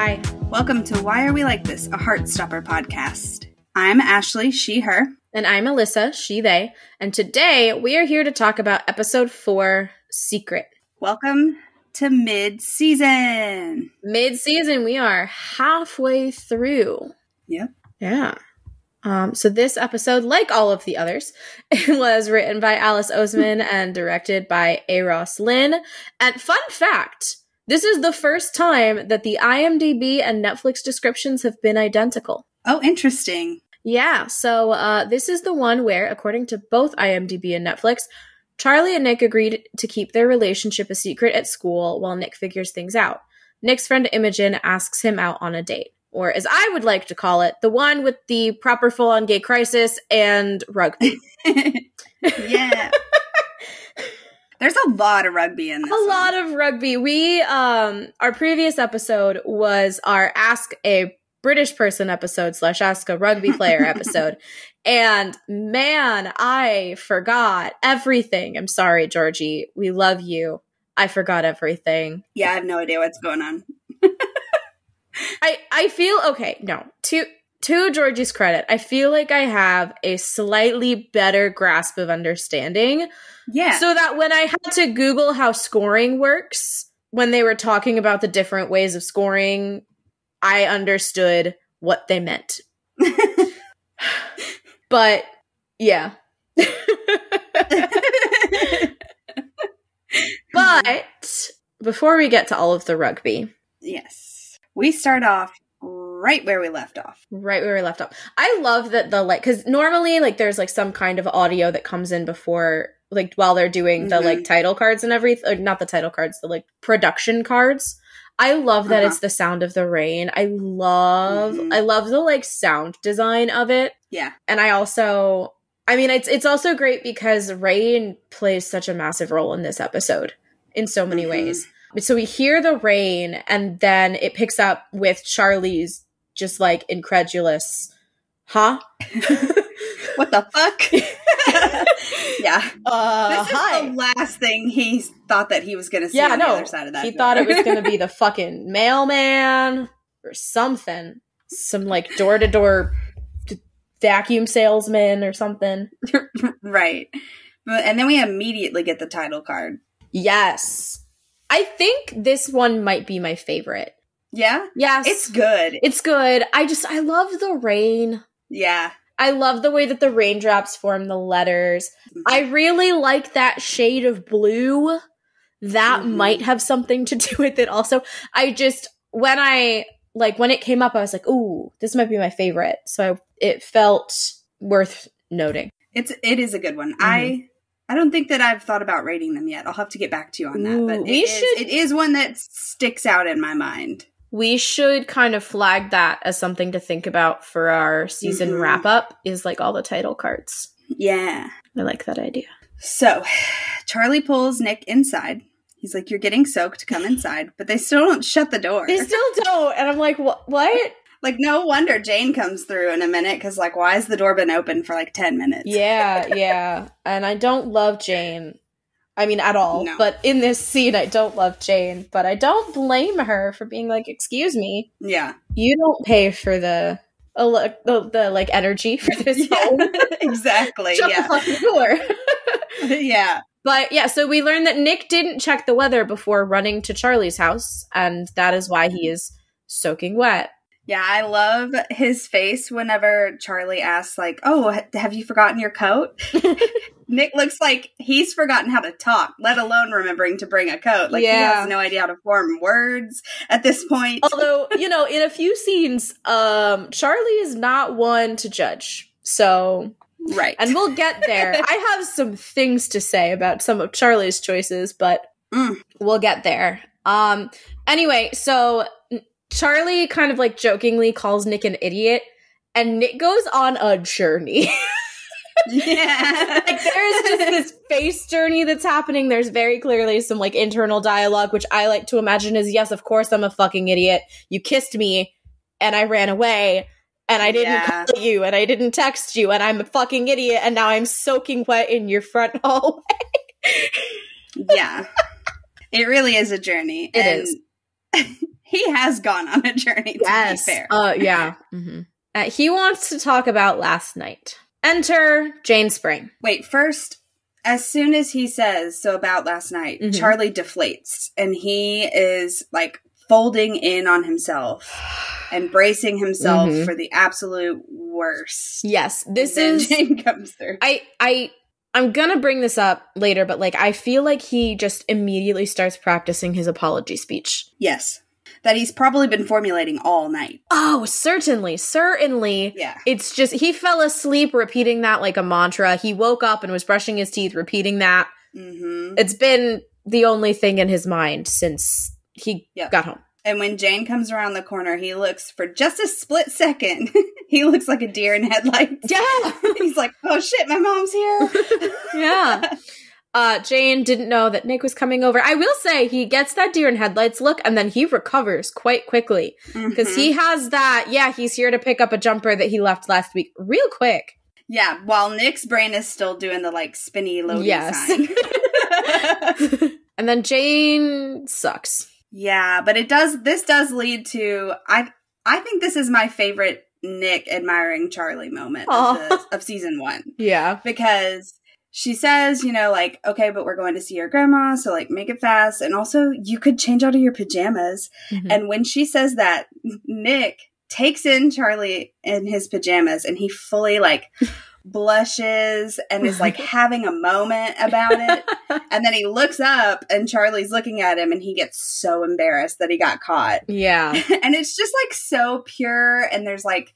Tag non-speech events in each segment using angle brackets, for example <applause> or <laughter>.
Hi. Welcome to Why Are We Like This, a Heartstopper podcast. I'm Ashley, she, her. And I'm Alyssa, she, they. And today we are here to talk about episode four Secret. Welcome to mid season. Mid season, we are halfway through. Yep. Yeah. Um, so this episode, like all of the others, <laughs> it was written by Alice Oseman and directed by Euros Lyn. And fun fact, this is the first time that the IMDb and Netflix descriptions have been identical. Oh, interesting. Yeah, so uh, this is the one where, according to both IMDb and Netflix, Charlie and Nick agreed to keep their relationship a secret at school while Nick figures things out. Nick's friend Imogen asks him out on a date or as I would like to call it, the one with the proper full on gay crisis and rugby. <laughs> yeah. There's a lot of rugby in this. A one. lot of rugby. We um our previous episode was our Ask a British person episode slash Ask a Rugby Player <laughs> episode. And man, I forgot everything. I'm sorry, Georgie. We love you. I forgot everything. Yeah, I have no idea what's going on. <laughs> I I feel okay. No, to to Georgie's credit, I feel like I have a slightly better grasp of understanding. Yeah. So that when I had to Google how scoring works, when they were talking about the different ways of scoring, I understood what they meant. <laughs> but yeah. <laughs> but before we get to all of the rugby. Yes. We start off right where we left off. Right where we left off. I love that the like cuz normally like there's like some kind of audio that comes in before like while they're doing the Mhm. like title cards and everything, not the title cards, the like production cards. I love that Uh-huh. it's the sound of the rain. I love Mhm. I love the like sound design of it. Yeah. And I also I mean it's it's also great because rain plays such a massive role in this episode in so many Mhm. ways. So we hear the rain and then it picks up with Charlie's just like incredulous, huh? <laughs> What the fuck? <laughs> yeah. Uh, this is the last thing he thought that he was going to see Yeah, on no. the other side of that. He door. thought it was going to be <laughs> the fucking mailman or something. Some like door to door vacuum salesman or something. right. But- And then we immediately get the title card. Yes. I think this one might be my favorite. Yeah. Yes. It's good. It's good. I just I love the rain. Yeah. I love the way that the raindrops form the letters. I really like that shade of blue. That Mhm. might have something to do with it also. I just when I like when it came up I was like, "Ooh, this might be my favorite." So I, it felt worth noting. It's it is a good one. Mm-hmm. I I don't think that I've thought about rating them yet. I'll have to get back to you on that. Ooh, But we it is, should- it is one that sticks out in my mind. We should kind of flag that as something to think about for our season Mhm. wrap up is like all the title cards. Yeah. I like that idea. So Charlie pulls Nick inside. He's like, You're getting soaked, come inside. But they still don't shut the door. They still don't and I'm like, "What what?" like, no wonder Jane comes through in a minute because, like, why has the door been open for like 10 minutes? Yeah, yeah. And I don't love Jane. I mean, at all. No. But in this scene, I don't love Jane. But I don't blame her for being like, "Excuse me, Yeah. you don't pay for the ele- the, the like energy for <laughs> this home. <laughs> <laughs> exactly. Yeah. door." yeah. but yeah, so we learned that Nick didn't check the weather before running to Charlie's house, and that is why he is soaking wet. Yeah, I love his face whenever Charlie asks, like, "Oh, ha- have you forgotten your coat?" <laughs> Nick looks like he's forgotten how to talk, let alone remembering to bring a coat. Like he has no idea how to form words at this point. Although, <laughs> you know, in a few scenes, um, Charlie is not one to judge. So right, and we'll get there. <laughs> I have some things to say about some of Charlie's choices, but Mm. we'll get there. Um anyway, so Charlie kind of like jokingly calls Nick an idiot and Nick goes on a journey. <laughs> yeah, like there's just this face journey that's happening. There's very clearly some like internal dialogue which I like to imagine is yes, of course I'm a fucking idiot. You kissed me and I ran away and I didn't Yeah. call you and I didn't text you and I'm a fucking idiot and now I'm soaking wet in your front <laughs> hallway. yeah. It really is a journey. It and is. <laughs> he has gone on a journey. To yes. be fair, Uh, yeah. <laughs> hmm Uh, he wants to talk about last night. Enter Jane Spring. wait. First, as soon as he says so about last night, Mhm. Charlie deflates, and he is like folding in on himself <sighs> and bracing himself Mhm. for the absolute worst. Yes, this is. Jane <laughs> comes through. I I I'm gonna bring this up later, but like I feel like he just immediately starts practicing his apology speech. Yes, that he's probably been formulating all night. Oh, certainly, certainly. Yeah. It's just he fell asleep repeating that like a mantra. He woke up and was brushing his teeth, repeating that. hmm It's been the only thing in his mind since he Yep. got home. And when Jane comes around the corner, he looks for just a split second. <laughs> he looks like a deer in headlights. Yeah. <laughs> He's like, "Oh shit, my mom's here." <laughs> yeah. Uh, Jane didn't know that Nick was coming over. I will say he gets that deer in headlights look and then he recovers quite quickly because Mhm. he has that. Yeah, he's here to pick up a jumper that he left last week real quick. yeah, while Nick's brain is still doing the like spinny loading Yes. sign. <laughs> and then Jane sucks. yeah, but it does. This does lead to I. I think this is my favorite Nick admiring Charlie moment of, the, of season one. <laughs> Yeah. because she says, you know, like, okay, but we're going to see your grandma, so like make it fast. And also, you could change out of your pajamas. Mhm. And when she says that, Nick takes in Charlie in his pajamas and he fully like <laughs> blushes and is like <laughs> having a moment about it. <laughs> And then he looks up and Charlie's looking at him and he gets so embarrassed that he got caught. yeah. and it's just like so pure and there's like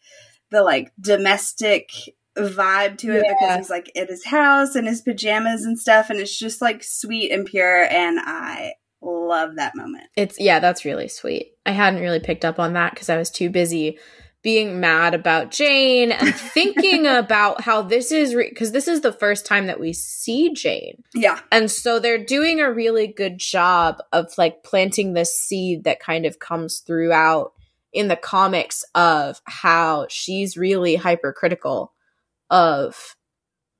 the like domestic vibe to it Yeah. because he's like at his house and his pajamas and stuff and it's just like sweet and pure and I love that moment. It's yeah, that's really sweet. I hadn't really picked up on that because I was too busy being mad about Jane and <laughs> thinking about how this is because this is the first time that we see Jane. Yeah. And so they're doing a really good job of like planting this seed that kind of comes throughout in the comics of how she's really hypercritical of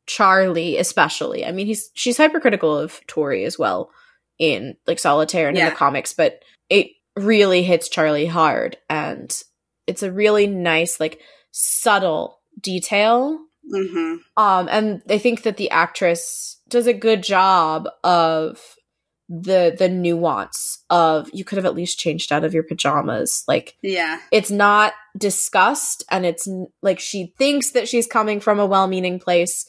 Charlie especially. I mean he's she's hypercritical of Tori as well in like solitaire and in the comics, but it really hits Charlie hard and it's a really nice like subtle detail Mhm. um, and I think that the actress does a good job of the the nuance of you could have at least changed out of your pajamas. Like Yeah. it's not discussed, and it's like she thinks that she's coming from a well-meaning place,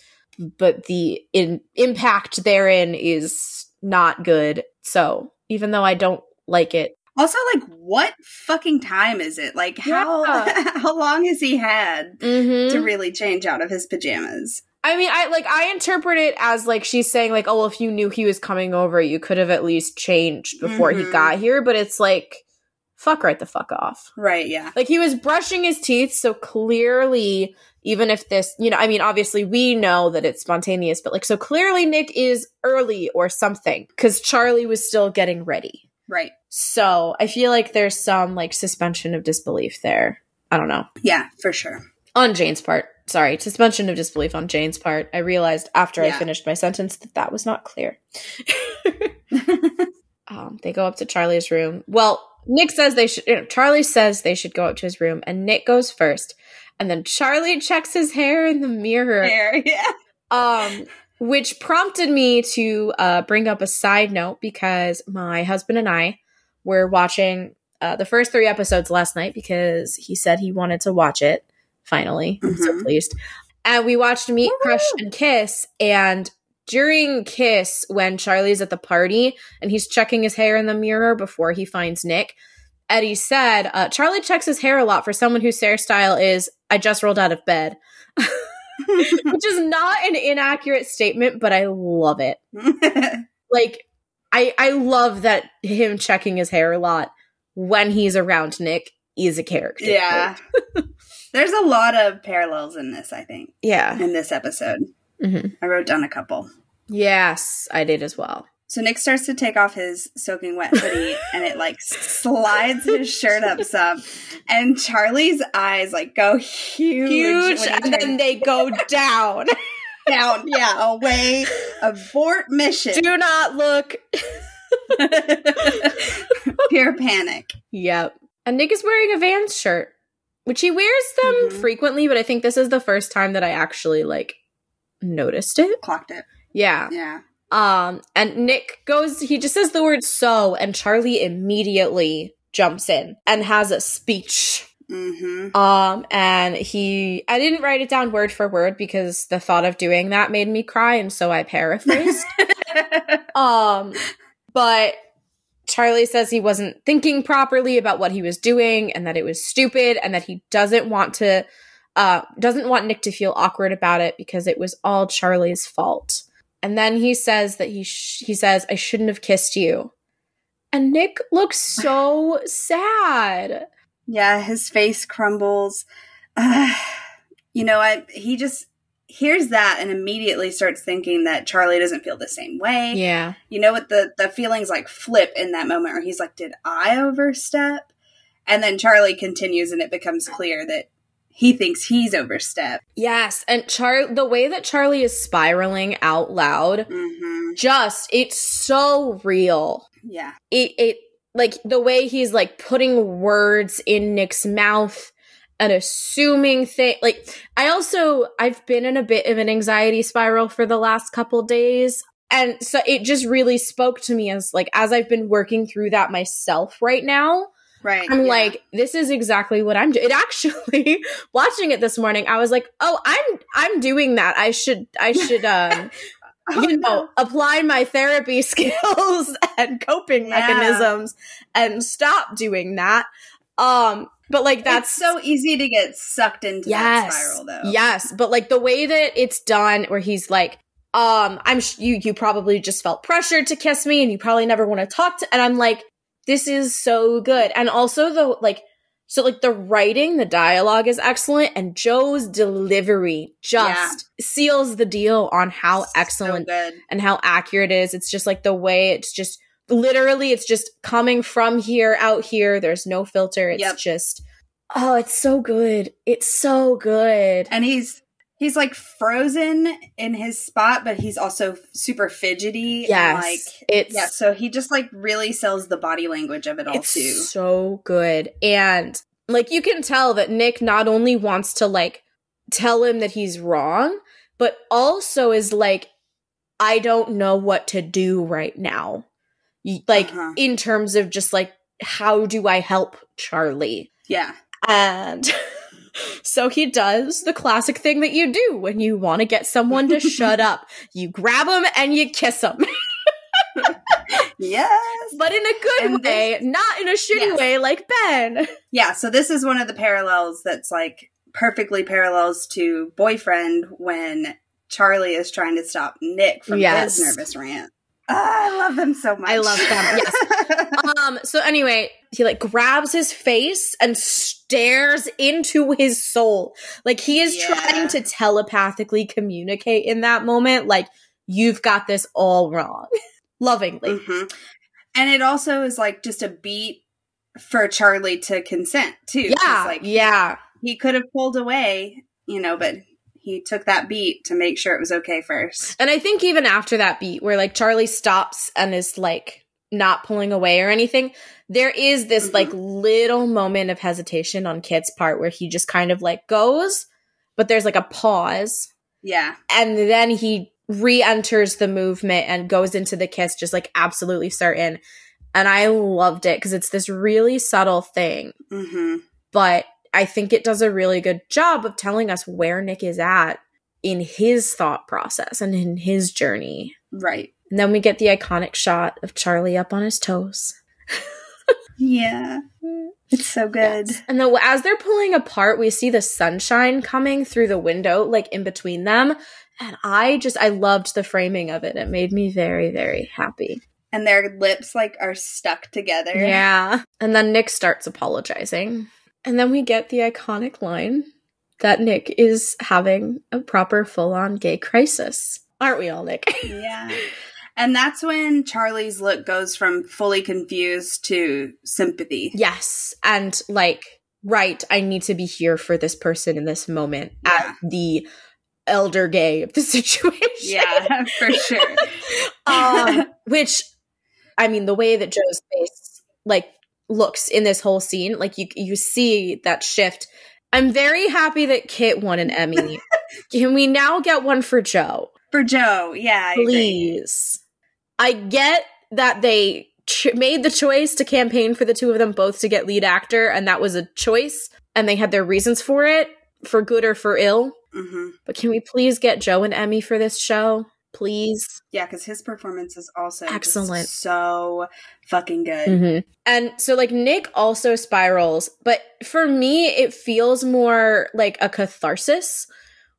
but the in, impact therein is not good. So even though I don't like it, Also like what fucking time is it? Like how Yeah. <laughs> how long has he had Mhm. to really change out of his pajamas? I mean, I like I interpret it as like she's saying like, oh, well, if you knew he was coming over, you could have at least changed before he Mhm. got here. But it's like, fuck right the fuck off. Right, yeah. Like he was brushing his teeth, so clearly, even if this, you know, I mean, obviously we know that it's spontaneous, but like, so clearly Nick is early or something because Charlie was still getting ready. Right. So I feel like there's some like suspension of disbelief there. I don't know Yeah, for sure. On Jane's part. Sorry, suspension of disbelief on Jane's part. I realized after I finished my sentence that that was not clear. <laughs> um, they go up to Charlie's room. Well, Nick says they should. You know, Charlie says they should go up to his room, and Nick goes first, and then Charlie checks his hair in the mirror. There, yeah. Um, which prompted me to uh, bring up a side note because my husband and I were watching uh, the first three episodes last night because he said he wanted to watch it. Finally, I'm so pleased. And we watched Meet, Woo! Crush, and Kiss. And during Kiss, when Charlie's at the party and he's checking his hair in the mirror before he finds Nick, Eddie said, uh, Charlie checks his hair a lot for someone whose hairstyle is, I just rolled out of bed. <laughs> Which is not an inaccurate statement, but I love it. <laughs> Like, I I love that him checking his hair a lot when he's around Nick is a character. yeah. <laughs> There's a lot of parallels in this, I think, Yeah. in this episode. hmm I wrote down a couple. Yes, I did as well. So Nick starts to take off his soaking wet hoodie <laughs> and it like slides his shirt up some. And Charlie's eyes like go huge. Huge, and then they go down. <laughs> down. Yeah, away. Abort mission. Do not look. Pure panic. Yep. And Nick is wearing a Vans shirt, which he wears them Mhm. frequently, but I think this is the first time that I actually like noticed it. Clocked it. Yeah. Yeah. Um, and Nick goes, he just says the word so, and Charlie immediately jumps in and has a speech. Mm-hmm. Um, and he, I didn't write it down word for word because the thought of doing that made me cry, and so I <laughs> paraphrased. <laughs> um, but Charlie says he wasn't thinking properly about what he was doing and that it was stupid and that he doesn't want to, uh, doesn't want Nick to feel awkward about it because it was all Charlie's fault. And then he says that he sh- he says I shouldn't have kissed you. And Nick looks so <laughs> sad. yeah, his face crumbles. Uh, <sighs> you know, I he just hears that and immediately starts thinking that Charlie doesn't feel the same way. Yeah. You know what the the feelings like flip in that moment where he's like, "Did I overstep?" And then Charlie continues, and it becomes clear that he thinks he's overstepped. Yes, and Char the way that Charlie is spiraling out loud, Mm-hmm. just it's so real. Yeah, It it like the way he's like putting words in Nick's mouth and assuming thing like I also I've been in a bit of an anxiety spiral for the last couple days and so it just really spoke to me as like as I've been working through that myself right now right. I'm yeah. like, this is exactly what I'm doing. It actually, <laughs> watching it this morning, I was like, oh, I'm I'm doing that. I should I should um <laughs> Oh, you know no. apply my therapy <laughs> skills and coping Yeah. mechanisms and stop doing that. Um, but like that's It's so easy to get sucked into that spiral, though. yes. But like the way that it's done, where he's like. Um, I'm sh- you. You probably just felt pressured to kiss me, and you probably never want to talk to. And I'm like, this is so good. And also the like so like the writing, the dialogue is excellent and Joe's delivery just seals the deal on how excellent good. and how accurate it is. It's just like the way it's just literally it's just coming from here out here. There's no filter. It's Yep. just oh, it's so good. It's so good. and he's he's like frozen in his spot, but he's also super fidgety. Yes. and like it's yeah. So he just like really sells the body language of it all it's too. so good and like you can tell that nick not only wants to like tell him that he's wrong but also is like i don't know what to do right now like Uh-huh. in terms of just like how do i help charlie Yeah, and <laughs> so he does the classic thing that you do when you want to get someone to shut <laughs> up you grab them and you kiss them <laughs> yes, but in a good And way not in a shitty Yes. way like ben yeah. So this is one of the parallels that's like perfectly parallels to boyfriend when Charlie is trying to stop Nick from Yes. his nervous rant. I love them so much. I love them, Yes. <laughs> um so anyway he like grabs his face and stares into his soul like he is Yeah. trying to telepathically communicate in that moment like you've got this all wrong <laughs> lovingly Mhm. And it also is like just a beat for Charlie to consent too. yeah like yeah he could have pulled away, you know, but he took that beat to make sure it was okay first. and i think even after that beat where like charlie stops and is like not pulling away or anything there is this Mhm. like little moment of hesitation on kit's part where he just kind of like goes but there's like a pause. Yeah, and then he re-enters the movement and goes into the kiss just like absolutely certain. And i loved it because it's this really subtle thing. Hmm but i think it does a really good job of telling us where nick is at in his thought process and in his journey right. and then we get the iconic shot of charlie up on his toes Yeah, <laughs> it's so good. and then as they're pulling apart we see the sunshine coming through the window like in between them and i just i loved the framing of it it made me very very happy And their lips like are stuck together. Yeah. And then Nick starts apologizing. And then we get the iconic line that Nick is having a proper full on gay crisis. Aren't we all, Nick? <laughs> Yeah. And that's when Charlie's look goes from fully confused to sympathy. yes. And like, right, I need to be here for this person in this moment Yeah. at the elder gay of the <laughs> situation. Yeah, for sure. <laughs> um, which, I mean, the way that Joe's face, like, looks in this whole scene. Like you you see that shift. I'm very happy that Kit won an Emmy. <laughs> Can we now get one for Joe? For Joe, yeah. I agree. Please. I get that they ch- made the choice to campaign for the two of them both to get lead actor, and that was a choice, and they had their reasons for it, for good or for ill. hmm But can we please get Joe an Emmy for this show? Please. Yeah, because his performance is also Excellent. so fucking good. Mm-hmm. And so, like, Nick also spirals, but for me, it feels more like a catharsis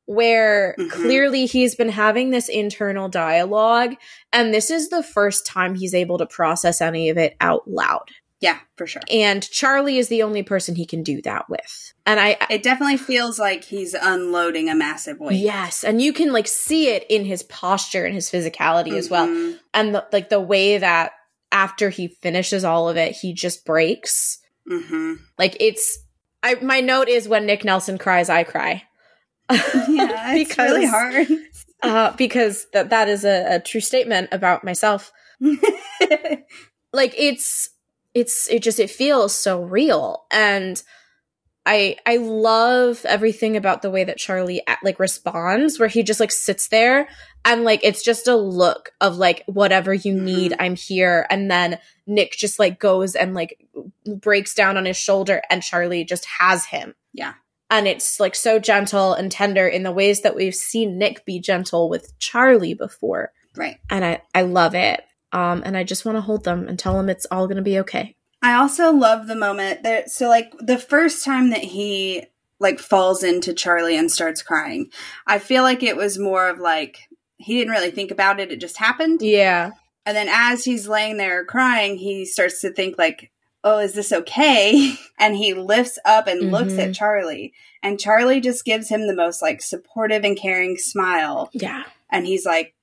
where Mhm. clearly he's been having this internal dialogue, and this is the first time he's able to process any of it out loud. Yeah, for sure. And Charlie is the only person he can do that with. And I, I It definitely feels like he's unloading a massive weight. yes, and you can like see it in his posture and his physicality as well. Mhm. And the, like the way that after he finishes all of it, he just breaks. Mhm. Like it's I my note is when Nick Nelson cries, I cry. <laughs> Yeah, it's really hard. Uh, because that that is a, a true statement about myself. <laughs> Like it's it's it just it feels so real and I I love everything about the way that Charlie like responds where he just like sits there and like it's just a look of like whatever you need Mhm. I'm here and then Nick just like goes and like breaks down on his shoulder and Charlie just has him. Yeah. And it's like so gentle and tender in the ways that we've seen Nick be gentle with Charlie before. right. And I I love it. Um and I just want to hold them and tell them it's all going to be okay. I also love the moment that so like the first time that he like falls into Charlie and starts crying. I feel like it was more of like he didn't really think about it, it just happened. Yeah. And then as he's laying there crying, he starts to think like, "Oh, is this okay?" <laughs> And he lifts up and looks Mhm. at Charlie, and Charlie just gives him the most like supportive and caring smile, Yeah. and he's like,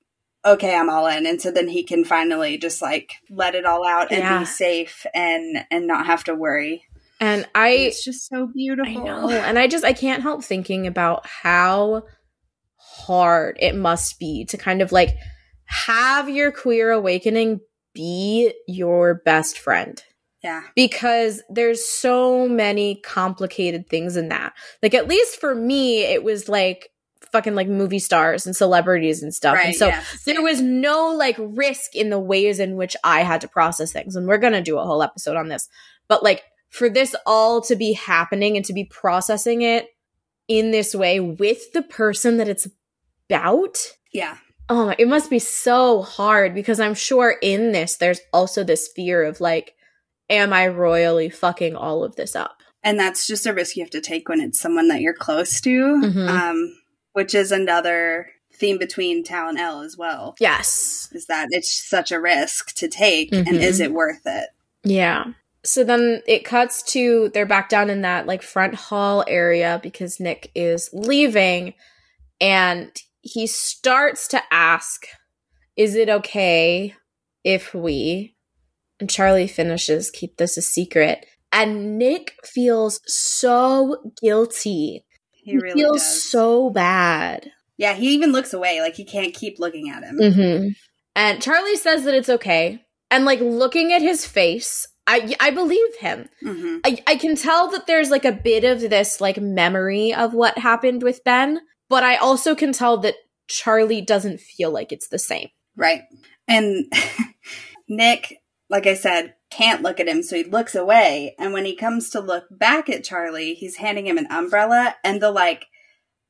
"Okay, I'm all in." And so then he can finally just like let it all out and Yeah. be safe and and not have to worry. And I it's just so beautiful. I know. And I just I can't help thinking about how hard it must be to kind of like have your queer awakening be your best friend. Yeah. Because there's so many complicated things in that. Like at least for me it was like fucking like movie stars and celebrities and stuff. Right. and so yeah, there was no like risk in the ways in which I had to process things. And we're going to do a whole episode on this. But like for this all to be happening and to be processing it in this way with the person that it's about. yeah. Oh my, it must be so hard because I'm sure in this there's also this fear of like, am I royally fucking all of this up? And that's just a risk you have to take when it's someone that you're close to. Mhm. Um, which is another theme between Tao and Elle as well. Yes. Is that it's such a risk to take, Mhm. and is it worth it? Yeah. So then it cuts to they're back down in that like front hall area because Nick is leaving and he starts to ask, Is it okay if we? And Charlie finishes, Keep this a secret. And Nick feels so guilty. He really feels does. so bad. yeah, he even looks away, like he can't keep looking at him. Mm-hmm. And Charlie says that it's okay. And like looking at his face, I I believe him. hmm I, I can tell that there's like a bit of this like memory of what happened with Ben, but I also can tell that Charlie doesn't feel like it's the same. Right. And <laughs> Nick, like I said, can't look at him, so he looks away. And when he comes to look back at Charlie, he's handing him an umbrella, and the like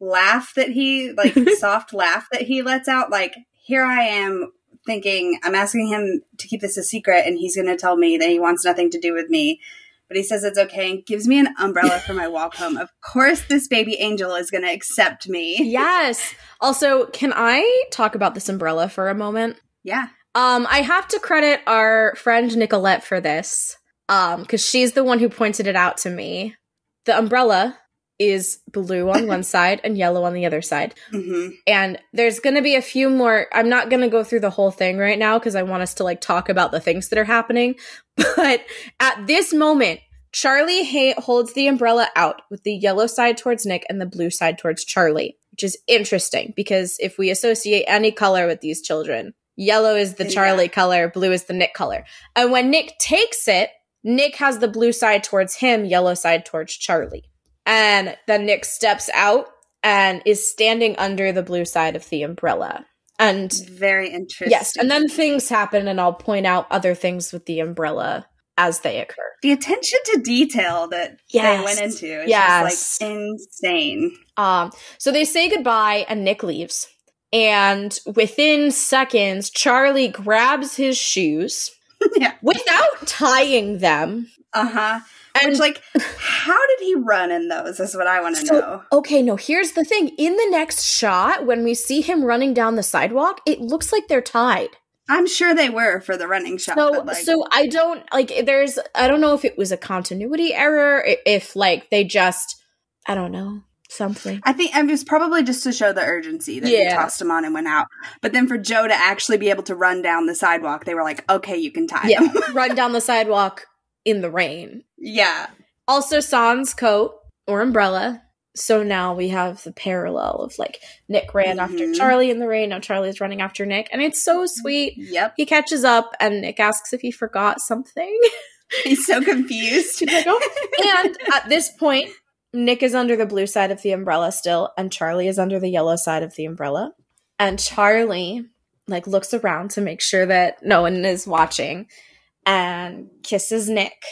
laugh that he, like, <laughs> soft laugh that he lets out, like, here I am thinking, I'm asking him to keep this a secret, and he's going to tell me that he wants nothing to do with me. But he says it's okay and gives me an umbrella for my walk home. Of course, this baby angel is going to accept me. Yes. Also, can I talk about this umbrella for a moment? Yeah. Um, I have to credit our friend Nicolette for this. Um, because she's the one who pointed it out to me. The umbrella is blue on one <laughs> side and yellow on the other side. hmm and there's going to be a few more i'm not going to go through the whole thing right now because i want us to like talk about the things that are happening <laughs> but at this moment charlie Hay holds the umbrella out with the yellow side towards nick and the blue side towards charlie which is interesting because if we associate any color with these children yellow is the Yeah. charlie color blue is the nick color and when nick takes it Nick has the blue side towards him, yellow side towards Charlie. And then Nick steps out and is standing under the blue side of the umbrella. And Very interesting. yes, and then things happen, and I'll point out other things with the umbrella as they occur. the attention to detail that Yes. they went into is Yes. just like insane. Um, so they say goodbye, and Nick leaves. And within seconds, Charlie grabs his shoes <laughs> yeah. without tying them. Uh huh. And Which, like, how did he run in those? Is what I want to So- know. Okay, no, here's the thing. In the next shot, when we see him running down the sidewalk, it looks like they're tied. I'm sure they were for the running shot. So but, like, so I don't like there's I don't know if it was a continuity error, if like they just I don't know, something. I think it was probably just to show the urgency that Yeah. he tossed him on and went out. But then for Joe to actually be able to run down the sidewalk, they were like, "Okay, you can tie Yeah, him." <laughs> run down the sidewalk in the rain. yeah, Also Sans coat or umbrella. So now we have the parallel of like Nick ran after Mhm. Charlie in the rain, now Charlie's running after Nick, and it's so sweet. yep. He catches up and Nick asks if he forgot something. He's so confused. <laughs> She's like, "Oh." <laughs> and at this point, Nick is under the blue side of the umbrella still, and Charlie is under the yellow side of the umbrella. And Charlie like looks around to make sure that no one is watching and kisses Nick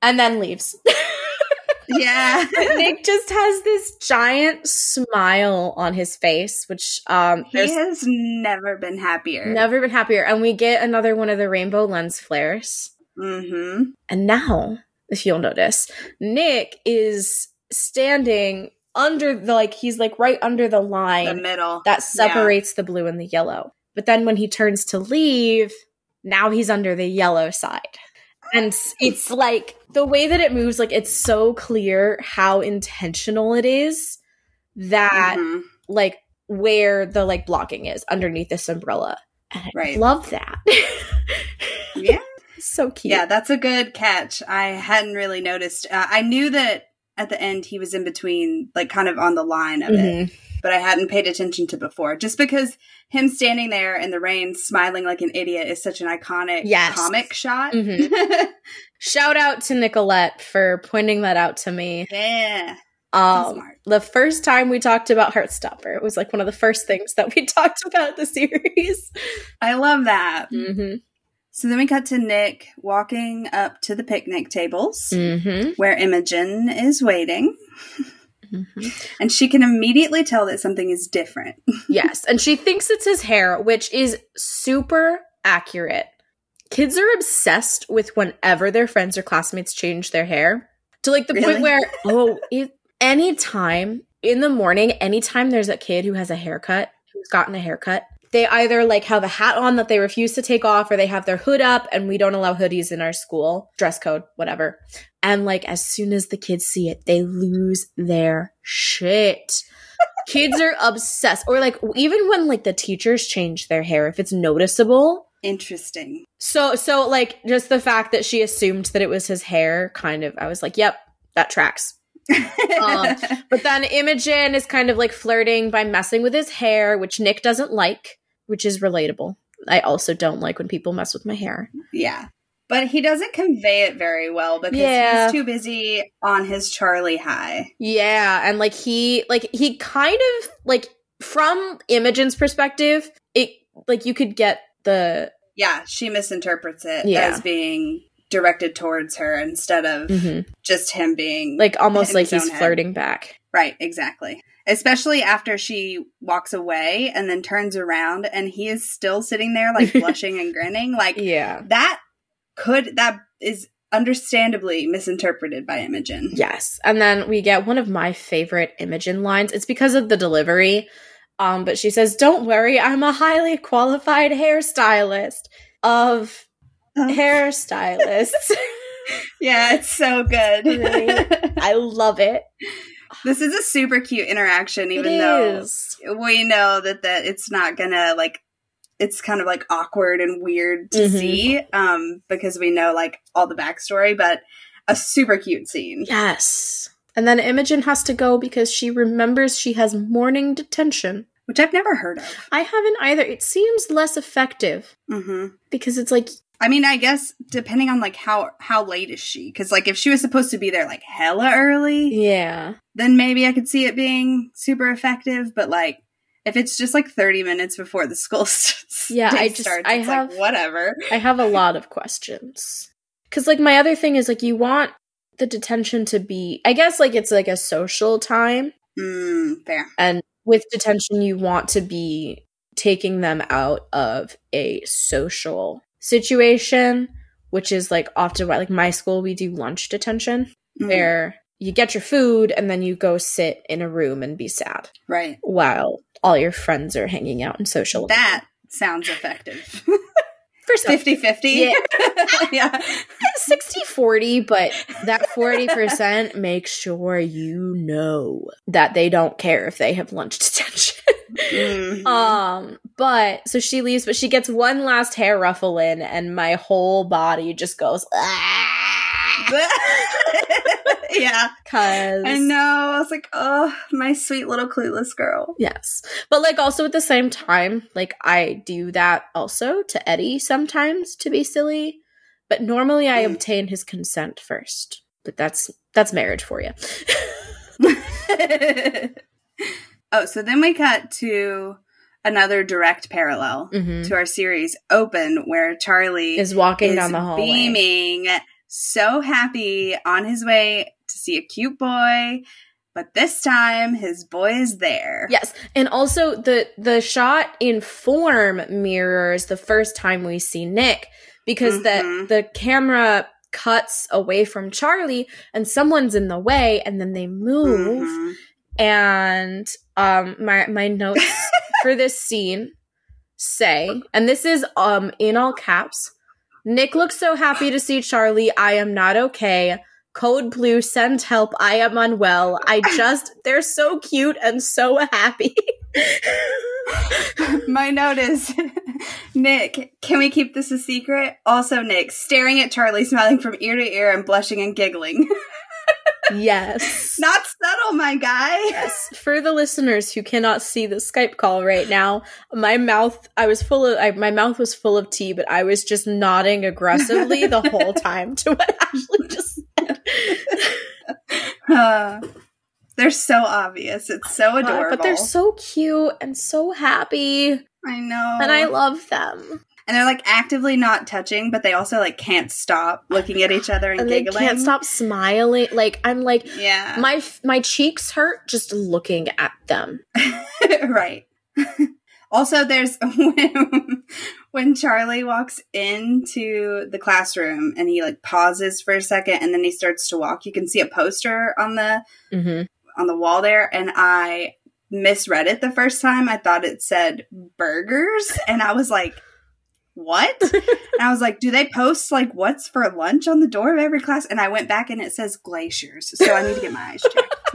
and then leaves. <laughs> yeah. Nick just has this giant smile on his face, which um He has never been happier. never been happier. And we get another one of the rainbow lens flares. Mm-hmm. And now, if you'll notice, Nick is standing under the like he's like right under the line The middle. that separates the blue and the yellow. But then when he turns to leave, now he's under the yellow side. And it's like the way that it moves, like it's so clear how intentional it is that Mhm. like where the like blocking is underneath this umbrella. And I Right. love that. <laughs> Yeah. so cute. Yeah, that's a good catch. I hadn't really noticed. Uh, I knew that at the end he was in between, like kind of on the line of it, Mhm. but I hadn't paid attention to before. Just because him standing there in the rain, smiling like an idiot, is such an iconic Yes. comic shot. Mhm. <laughs> Shout out to Nicolette for pointing that out to me. yeah, Um, smart. the first time we talked about Heartstopper, it was like one of the first things that we <laughs> talked about the series. I love that. Mm-hmm. So then we cut to Nick walking up to the picnic tables Mm-hmm. where Imogen is waiting, Mm-hmm. and she can immediately tell that something is different. <laughs> Yes, and she thinks it's his hair, which is super accurate. Kids are obsessed with whenever their friends or classmates change their hair to like the Really? point where <laughs> oh, it, anytime in the morning, anytime there's a kid who has a haircut, who's gotten a haircut, they either like have a hat on that they refuse to take off or they have their hood up and we don't allow hoodies in our school, dress code, whatever. And like as soon as the kids see it, they lose their shit. <laughs> kids are obsessed or like even when like the teachers change their hair if it's noticeable Interesting. so so like just the fact that she assumed that it was his hair kind of i was like yep that tracks Um, <laughs> but then imogen is kind of like flirting by messing with his hair which nick doesn't like which is relatable i also don't like when people mess with my hair yeah. But he doesn't convey it very well because Yeah. he's too busy on his Charlie high. yeah and like he like he kind of like from imogen's perspective it like you could get the Yeah, she misinterprets it Yeah. as being directed towards her instead of Mhm. just him being like almost like he's head. flirting back right, exactly. Especially after she walks away and then turns around and he is still sitting there like <laughs> blushing and grinning. Like yeah that could that is understandably misinterpreted by Imogen. Yes. And then we get one of my favorite Imogen lines. It's because of the delivery. Um, but she says, Don't worry, I'm a highly qualified hairstylist of Oh. hairstylists. <laughs> Yeah, it's so good. <laughs> I love it. This is a super cute interaction, even though we know that that it's not gonna like it's kind of like awkward and weird to Mhm. see um because we know like all the backstory but a super cute scene Yes. And then Imogen has to go because she remembers she has morning detention. which i've never heard of I haven't either. It seems less effective hmm because it's like I mean, I guess depending on like how how late is she? Because like if she was supposed to be there like hella early, Yeah. then maybe I could see it being super effective. But like if it's just like thirty minutes before the school <laughs> starts, Yeah, I just- starts, I have- like whatever. I have a lot of questions. Cause like my other thing is like you want the detention to be I guess like it's like a social time. Mm, fair. And with detention you want to be taking them out of a social situation, which is like often why like my school we do lunch detention. Mm, where you get your food and then you go sit in a room and be sad right. while all your friends are hanging out and social. That sounds effective. <laughs> some 50 50. Yeah. <laughs> yeah. <laughs> 60 40, but that 40% make sure you know that they don't care if they have lunch detention. Mhm. um, but so she leaves, but she gets one last hair ruffle in, and my whole body just goes, ah, <laughs> <laughs> yeah. cause I know. I was like, oh, my sweet little clueless girl. Yes. But like also at the same time, like I do that also to Eddie sometimes to be silly, but normally I Mm. obtain his consent first. But that's that's marriage for you. <laughs> oh, so then we cut to another direct parallel Mhm. to our series Open, where Charlie Is walking is down the hallway. beaming, so happy on his way to see a cute boy. But this time, his boy is there. Yes, and also the the shot in form mirrors the first time we see Nick because Mhm. the the camera cuts away from Charlie and someone's in the way and then they move Mhm. and um my my notes <laughs> for this scene say and this is um in all caps nick looks so happy to see charlie. I am not okay. Code blue send help. I am unwell. I <laughs> just they're so cute and so happy. <laughs> My note is <laughs> Nick, can we keep this a secret? Also, Nick, staring at Charlie, smiling from ear to ear and blushing and giggling. Yes <laughs> Not subtle, my guy. Yes, for the listeners who cannot see the Skype call right now, my mouth, I was full of, I, my mouth was full of tea, but I was just nodding aggressively the whole <laughs> time to what Ashley just said. <laughs> Uh, they're so obvious. It's so adorable. But they're so cute and so happy, I know. and I love them. And they're like actively not touching, but they also like can't stop looking at each other and, And they can't stop smiling. Like, I'm like, Yeah. my f- my cheeks hurt just looking at them. <laughs> right. <laughs> also, there's <laughs> when, when Charlie walks into the classroom and he like pauses for a second and then he starts to walk. You can see a poster on the hmm on the wall there, and I misread it the first time. I thought it said burgers, and I was like. What? <laughs> and I was like, do they post like what's for lunch on the door of every class? And I went back and it says glaciers. So I need to get my eyes checked. <laughs>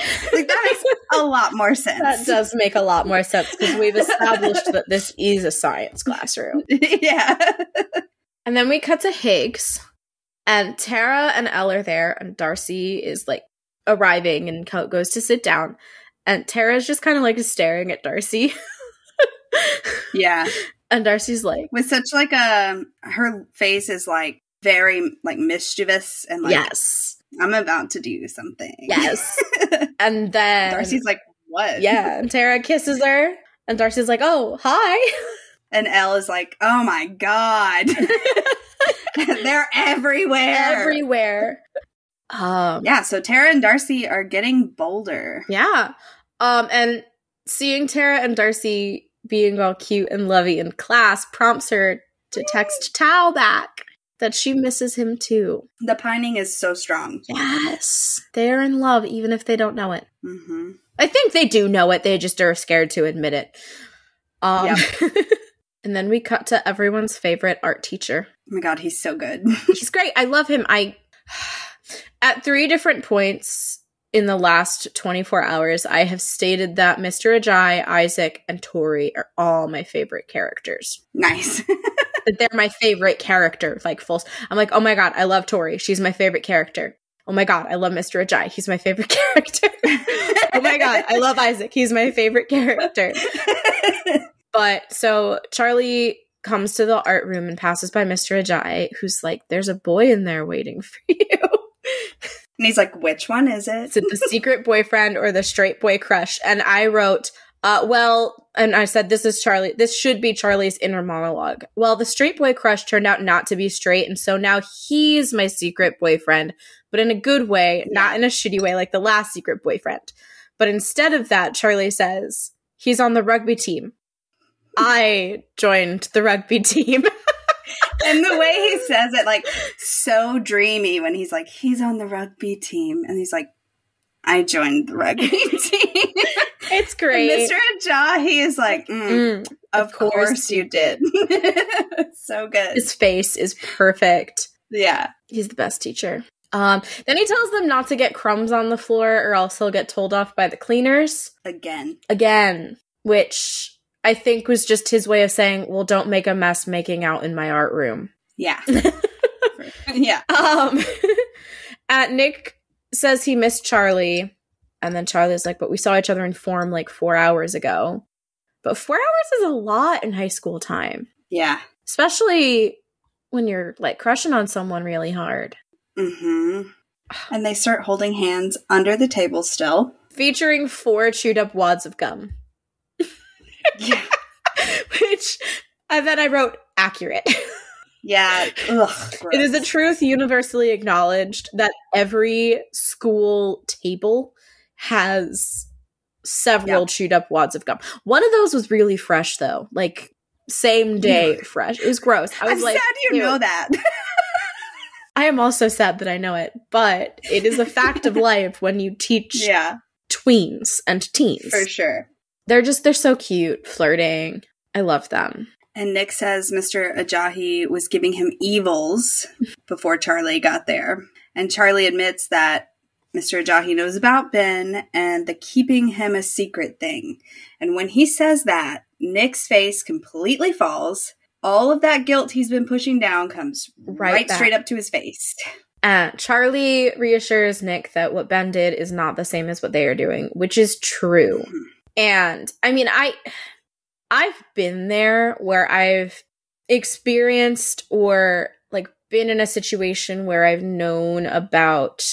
<laughs> like that makes a lot more sense. That does make a lot more sense because we've established that this is a science classroom. yeah. And then we cut to Higgs, and Tara and Elle are there, and Darcy is like arriving and goes to sit down. And Tara's just kind of like staring at Darcy. Yeah. And Darcy's like, With such like a her face is like very like mischievous and like yes, I'm about to do something. yes. <laughs> and then Darcy's like, what? yeah, and Tara kisses her, and Darcy's like, oh, hi. <laughs> And Elle is like, oh my God. <laughs> They're everywhere. Everywhere. Um, Yeah, so Tara and Darcy are getting bolder. Yeah. Um, and seeing Tara and Darcy being all cute and lovey in class prompts her to text Tao back that she misses him too. The pining is so strong. Yes. They're in love even if they don't know it. hmm I think they do know it, they just are scared to admit it. Um <laughs> And then we cut to everyone's favorite art teacher. Oh my God, he's so good. He's great. I love him. I <sighs> at three different points in the last 24 hours, I have stated that Mr. Ajayi, Isaac, and Tori are all my favorite characters. nice. <laughs> That they're my favorite character, like full. I'm like, oh my god, I love Tori. She's my favorite character. Oh my god, I love Mr. Ajayi. He's my favorite <laughs> character. <laughs> oh my god, I love Isaac. He's my favorite character. But so Charlie comes to the art room and passes by Mr. Ajayi, who's like, There's a boy in there waiting for you. And he's like, which one is it? Is it the secret boyfriend or the straight boy crush? And I wrote, uh, well, and I said, this is Charlie. This should be Charlie's inner monologue. Well, the straight boy crush turned out not to be straight. And so now he's my secret boyfriend, but in a good way, not in a shitty way like the last secret boyfriend. But instead of that, Charlie says, he's on the rugby team. I joined the rugby <laughs> team. And the way he says it, like so dreamy when he's like, he's on the rugby team. And he's like, I joined the rugby <laughs> team. it's great. And Mr. Ajayi is like, mm, Mm, of, course, you did. <laughs> so good. his face is perfect. yeah. He's the best teacher. Um, then he tells them not to get crumbs on the floor or else he'll get told off by the cleaners Again. again, which I think was just his way of saying, well, don't make a mess making out in my art room. Yeah. <laughs> yeah. Um, <laughs> at Nick says he missed Charlie, and then Charlie's like, but we saw each other in form like four hours ago. But four hours is a lot in high school time, Yeah. especially when you're like crushing on someone really hard. hmm <sighs> And they start holding hands under the table still. Featuring four chewed up wads of gum, Yeah. <laughs> which uh, and then I wrote accurate. Yeah. <laughs> Ugh, It is a truth universally acknowledged that every school table has several Yeah. chewed up wads of gum. One of those was really fresh though, like same day fresh. It was gross. I was I'm like, sad you "Ew." know that. <laughs> I am also sad that I know it, but it is a fact of life when you teach yeah, tweens and teens. for sure. They're just they're so cute, flirting. I love them. And Nick says Mr. Ajayi was giving him evils <laughs> before Charlie got there. And Charlie admits that Mr. Ajayi knows about Ben and the keeping him a secret thing. And when he says that, Nick's face completely falls. All of that guilt he's been pushing down comes Right right, straight up to his face. Uh, Charlie reassures Nick that what Ben did is not the same as what they are doing, which is true. And I mean, I I've been there where I've experienced or like been in a situation where I've known about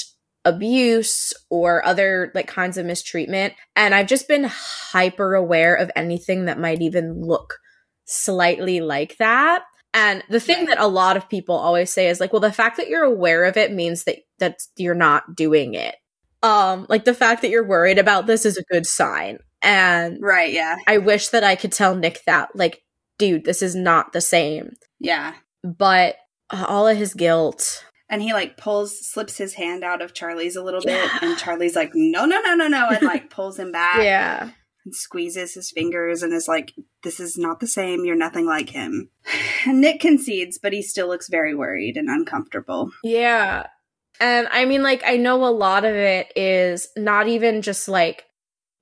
abuse or other like kinds of mistreatment and I've just been hyper aware of anything that might even look slightly like that. And the thing that a lot of people always say is like, well, the fact that you're aware of it means that that you're not doing it. Um, like the fact that you're worried about this is a good sign. And Right, yeah. I wish that I could tell Nick that, like, dude, this is not the same. Yeah. But all of his guilt. And he like pulls, slips his hand out of Charlie's a little Yeah. bit, and Charlie's like, no, no, no, no, no, and like <laughs> pulls him back. Yeah. and squeezes his fingers and is like, This is not the same. You're nothing like him. <laughs> And Nick concedes, but he still looks very worried and uncomfortable. Yeah. And I mean, like, I know a lot of it is not even just like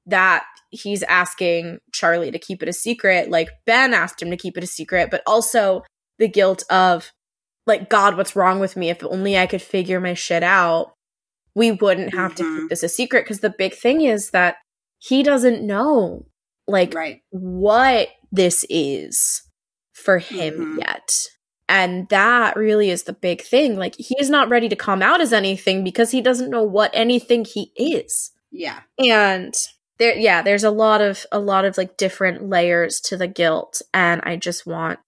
that he's asking Charlie to keep it a secret, like Ben asked him to keep it a secret, but also the guilt of, like, God, what's wrong with me? If only I could figure my shit out, we wouldn't have to Mhm. keep this a secret. Because the big thing is that he doesn't know, like, Right. what this is for him Mhm. yet. And that really is the big thing. Like, he is not ready to come out as anything because he doesn't know what anything he is. Yeah. And there, yeah, there's a lot of, a lot of like different layers to the guilt. And I just want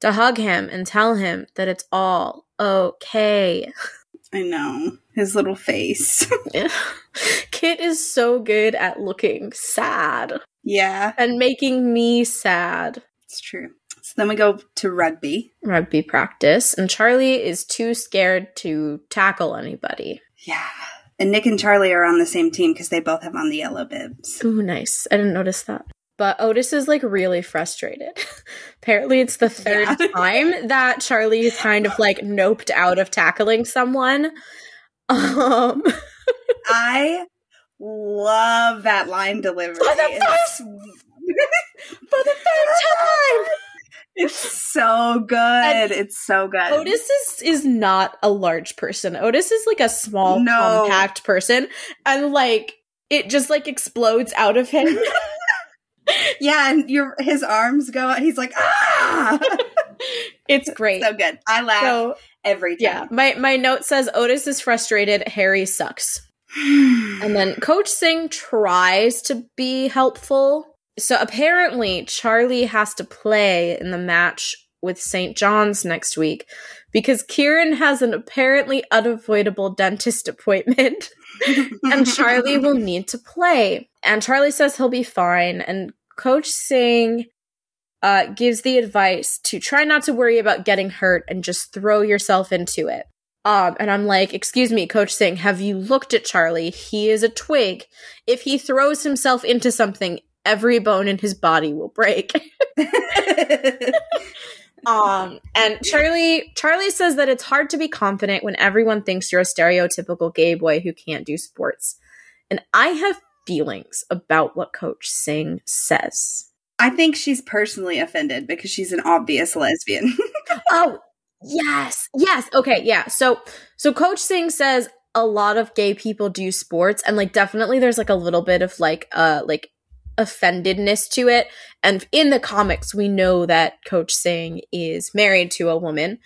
to hug him and tell him that it's all okay. I know. His little face. <laughs> <laughs> Kit is so good at looking sad yeah, and making me sad. it's true. So then we go to rugby. rugby practice, and Charlie is too scared to tackle anybody. Yeah. And Nick and Charlie are on the same team because they both have on the yellow bibs. Ooh, nice. I didn't notice that. But Otis is like really frustrated. <laughs> Apparently, it's the third Yeah. <laughs> time that Charlie is kind of like noped out of tackling someone. <laughs> Um, I love that line delivery. For the It's- for the third time, It's so good. it's so good. Otis is is not a large person. Otis is like a small, No. compact person, and like it just like explodes out of him. <laughs> <laughs> yeah, and your his arms go out. He's like, ah. <laughs> it's great. so good. I laugh So every time. yeah, my my note says Otis is frustrated. Harry sucks. <sighs> And then Coach Singh tries to be helpful. So apparently, Charlie has to play in the match with St. John's next week because Kieran has an apparently unavoidable dentist appointment <laughs> and Charlie will need to play. And Charlie says he'll be fine. And Coach Singh uh, gives the advice to try not to worry about getting hurt and just throw yourself into it. Um, and I'm like, excuse me, Coach Singh, have you looked at Charlie? He is a twig. If he throws himself into something, every bone in his body will break. <laughs> um, and Charlie, Charlie says that it's hard to be confident when everyone thinks you're a stereotypical gay boy who can't do sports. And I have feelings about what Coach Singh says. I think she's personally offended because she's an obvious lesbian. <laughs> oh, yes. Yes. Okay, yeah. So so Coach Singh says a lot of gay people do sports and like definitely there's like a little bit of like uh like offendedness to it. And in the comics we know that Coach Singh is married to a woman.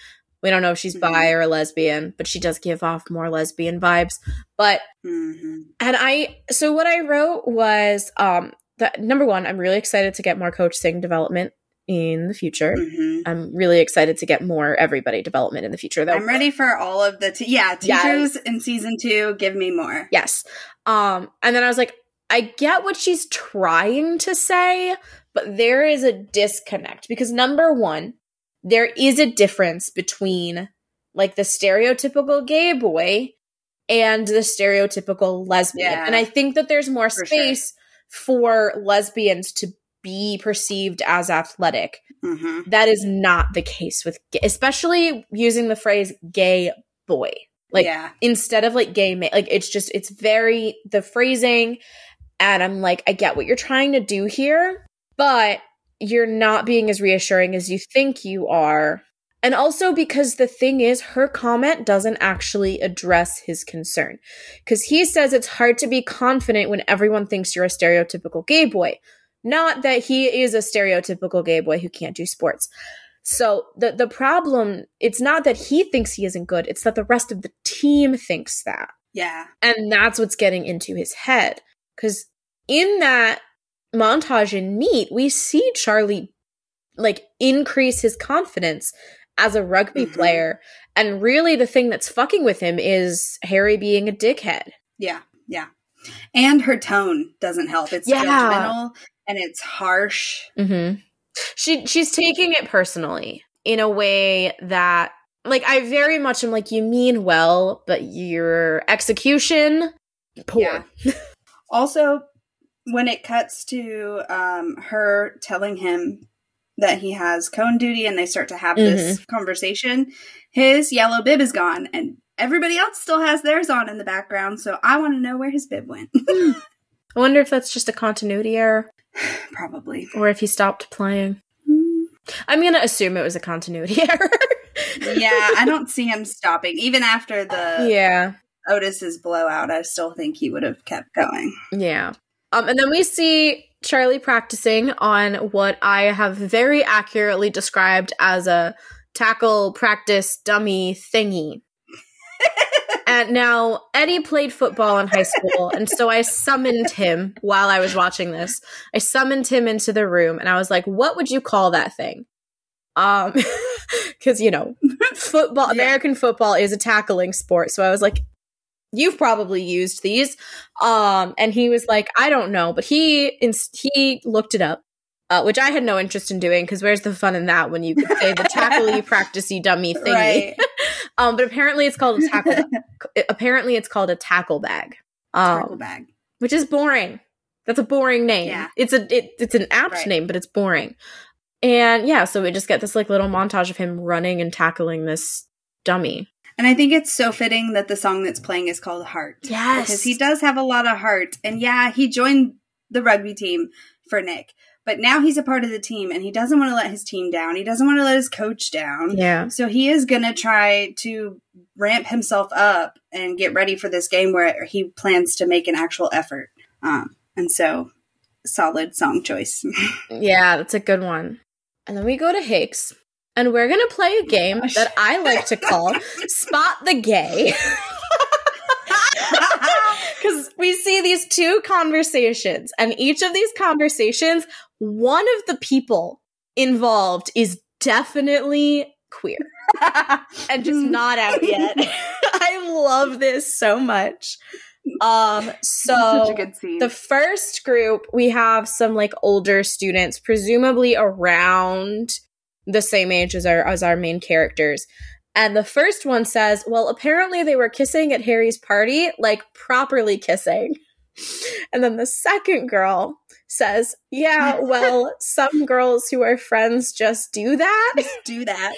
We don't know if she's bi Mhm. or a lesbian, but she does give off more lesbian vibes. But Mhm. and I so what I wrote was um that number one, I'm really excited to get more Coach Singh development in the future. Mhm. I'm really excited to get more everybody development in the future though. I'm ready for all of the te- yeah Yes. teachers in season two. Give me more. Yes. Um and then I was like I get what she's trying to say, but there is a disconnect because number 1, there is a difference between like the stereotypical gay boy and the stereotypical lesbian. Yeah. And I think that there's more For sure. space for lesbians to be perceived as athletic. hmm That is not the case with gay, especially using the phrase gay boy. Like yeah, instead of like gay ma- like it's just it's very the phrasing and I'm like I get what you're trying to do here, but you're not being as reassuring as you think you are. And also because the thing is her comment doesn't actually address his concern. Cuz he says it's hard to be confident when everyone thinks you're a stereotypical gay boy. Not that he is a stereotypical gay boy who can't do sports. So the the problem it's not that he thinks he isn't good, it's that the rest of the team thinks that. yeah, And that's what's getting into his head cuz in that montage in Meet, we see Charlie like increase his confidence as a rugby Mhm. player. And really the thing that's fucking with him is Harry being a dickhead. yeah, yeah. And her tone doesn't help. It's Yeah. judgmental and it's harsh. Mm-hmm. She she's taking it personally in a way that like I very much am like you mean well, but your execution poor. Yeah. <laughs> Also, when it cuts to um, her telling him that he has cone duty and they start to have this Mm-hmm. conversation, his yellow bib is gone and everybody else still has theirs on in the background. So I want to know where his bib went. <laughs> I wonder if that's just a continuity error <sighs> Probably. or if he stopped playing. I'm gonna assume it was a continuity <laughs> error. Yeah, I don't see him stopping. Even after the yeah. Otis's blowout, I still think he would have kept going. Yeah. Um, and then we see Charlie practicing on what I have very accurately described as a tackle practice dummy thingy. <laughs> and now Eddie played football in high school, and so I summoned him while I was watching this. I summoned him into the room, and I was like, "What would you call that thing?" Um, <laughs> because you know, <laughs> football, Yeah. American football is a tackling sport. So I was like, "You've probably used these." Um, and he was like, "I don't know," but he ins- he looked it up. Uh, which I had no interest in doing because where's the fun in that when you could say the tackle-y, <laughs> practicey, dummy thingy? Right. <laughs> Um, but apparently it's called a tackle. <laughs> apparently it's called a tackle bag. Um, Tackle bag. which is boring. That's a boring name. Yeah. It's a it, it's an apt Right. name, but it's boring. And yeah, so we just get this like little montage of him running and tackling this dummy. And I think it's so fitting that the song that's playing is called Heart. Yes. Because he does have a lot of heart. And yeah, he joined the rugby team for Nick. But now he's a part of the team and he doesn't want to let his team down. He doesn't want to let his coach down. Yeah. So he is going to try to ramp himself up and get ready for this game where he plans to make an actual effort. Um, and so solid song choice. <laughs> Yeah, that's a good one. And then we go to Higgs, and we're gonna play a game Gosh. that I like to call <laughs> Spot the Gay. <laughs> Because we see these two conversations, and each of these conversations, one of the people involved is definitely queer and just <laughs> not out yet. I love this so much. Um, so Such a good scene. the first group, we have some like older students, presumably around the same age as our as our main characters. And the first one says, "Well, apparently they were kissing at Harry's party, like properly kissing." And then the second girl says, "Yeah, <laughs> well, some girls who are friends just do that." do that.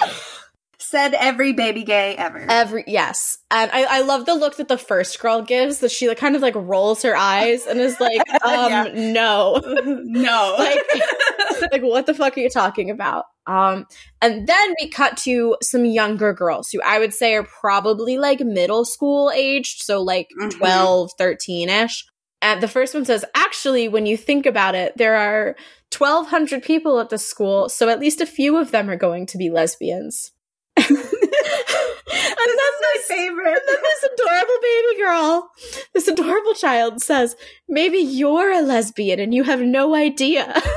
<laughs> Said every baby gay ever. Every yes, and I, I love the look that the first girl gives. That she like kind of like rolls her eyes and is like, <laughs> um, Yeah. no, <laughs> no. <laughs> like, like what the fuck are you talking about? Um, and then we cut to some younger girls who I would say are probably like middle school aged, so like Mhm. 12, 13 ish. And the first one says, actually, when you think about it, there are 1,200 people at the school, so at least a few of them are going to be lesbians. And then my favorite. and then this adorable baby girl, this adorable child says, maybe you're a lesbian and you have no idea. <laughs>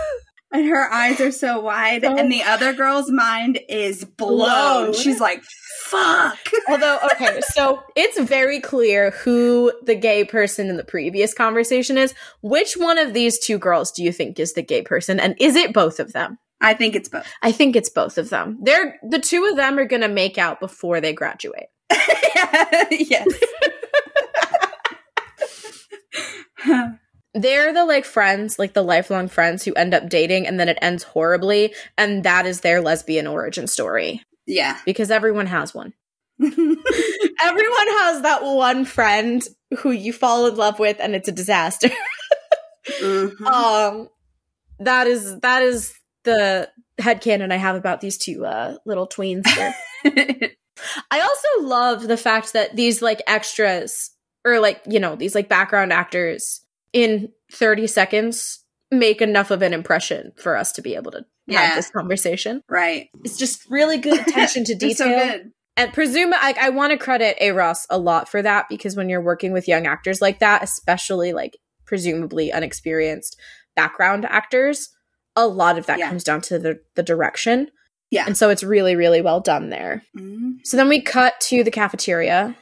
And her eyes are so wide, So- and the oh. other girl's mind is blown. Blown. She's like, fuck. Although, okay, <laughs> so it's very clear who the gay person in the previous conversation is. Which one of these two girls do you think is the gay person? And is it both of them? I think it's both. I think it's both of them. They're the two of them are gonna make out before they graduate. <laughs> yes. <laughs> They're the like friends, like the lifelong friends who end up dating and then it ends horribly, and that is their lesbian origin story. yeah. Because everyone has one. <laughs> Everyone has that one friend who you fall in love with and it's a disaster. Mhm. um that is that is the headcanon I have about these two uh little tweens here. <laughs> I also love the fact that these like extras or like, you know, these like background actors in 30 seconds make enough of an impression for us to be able to Yeah. have this conversation. right. It's just really good attention to <laughs> so detail. good. and presume I, I want to credit Euros a lot for that because when you're working with young actors like that, especially like presumably unexperienced background actors, a lot of that Yeah. comes down to the, the direction. Yeah. And so it's really, really well done there. Mhm. So then we cut to the cafeteria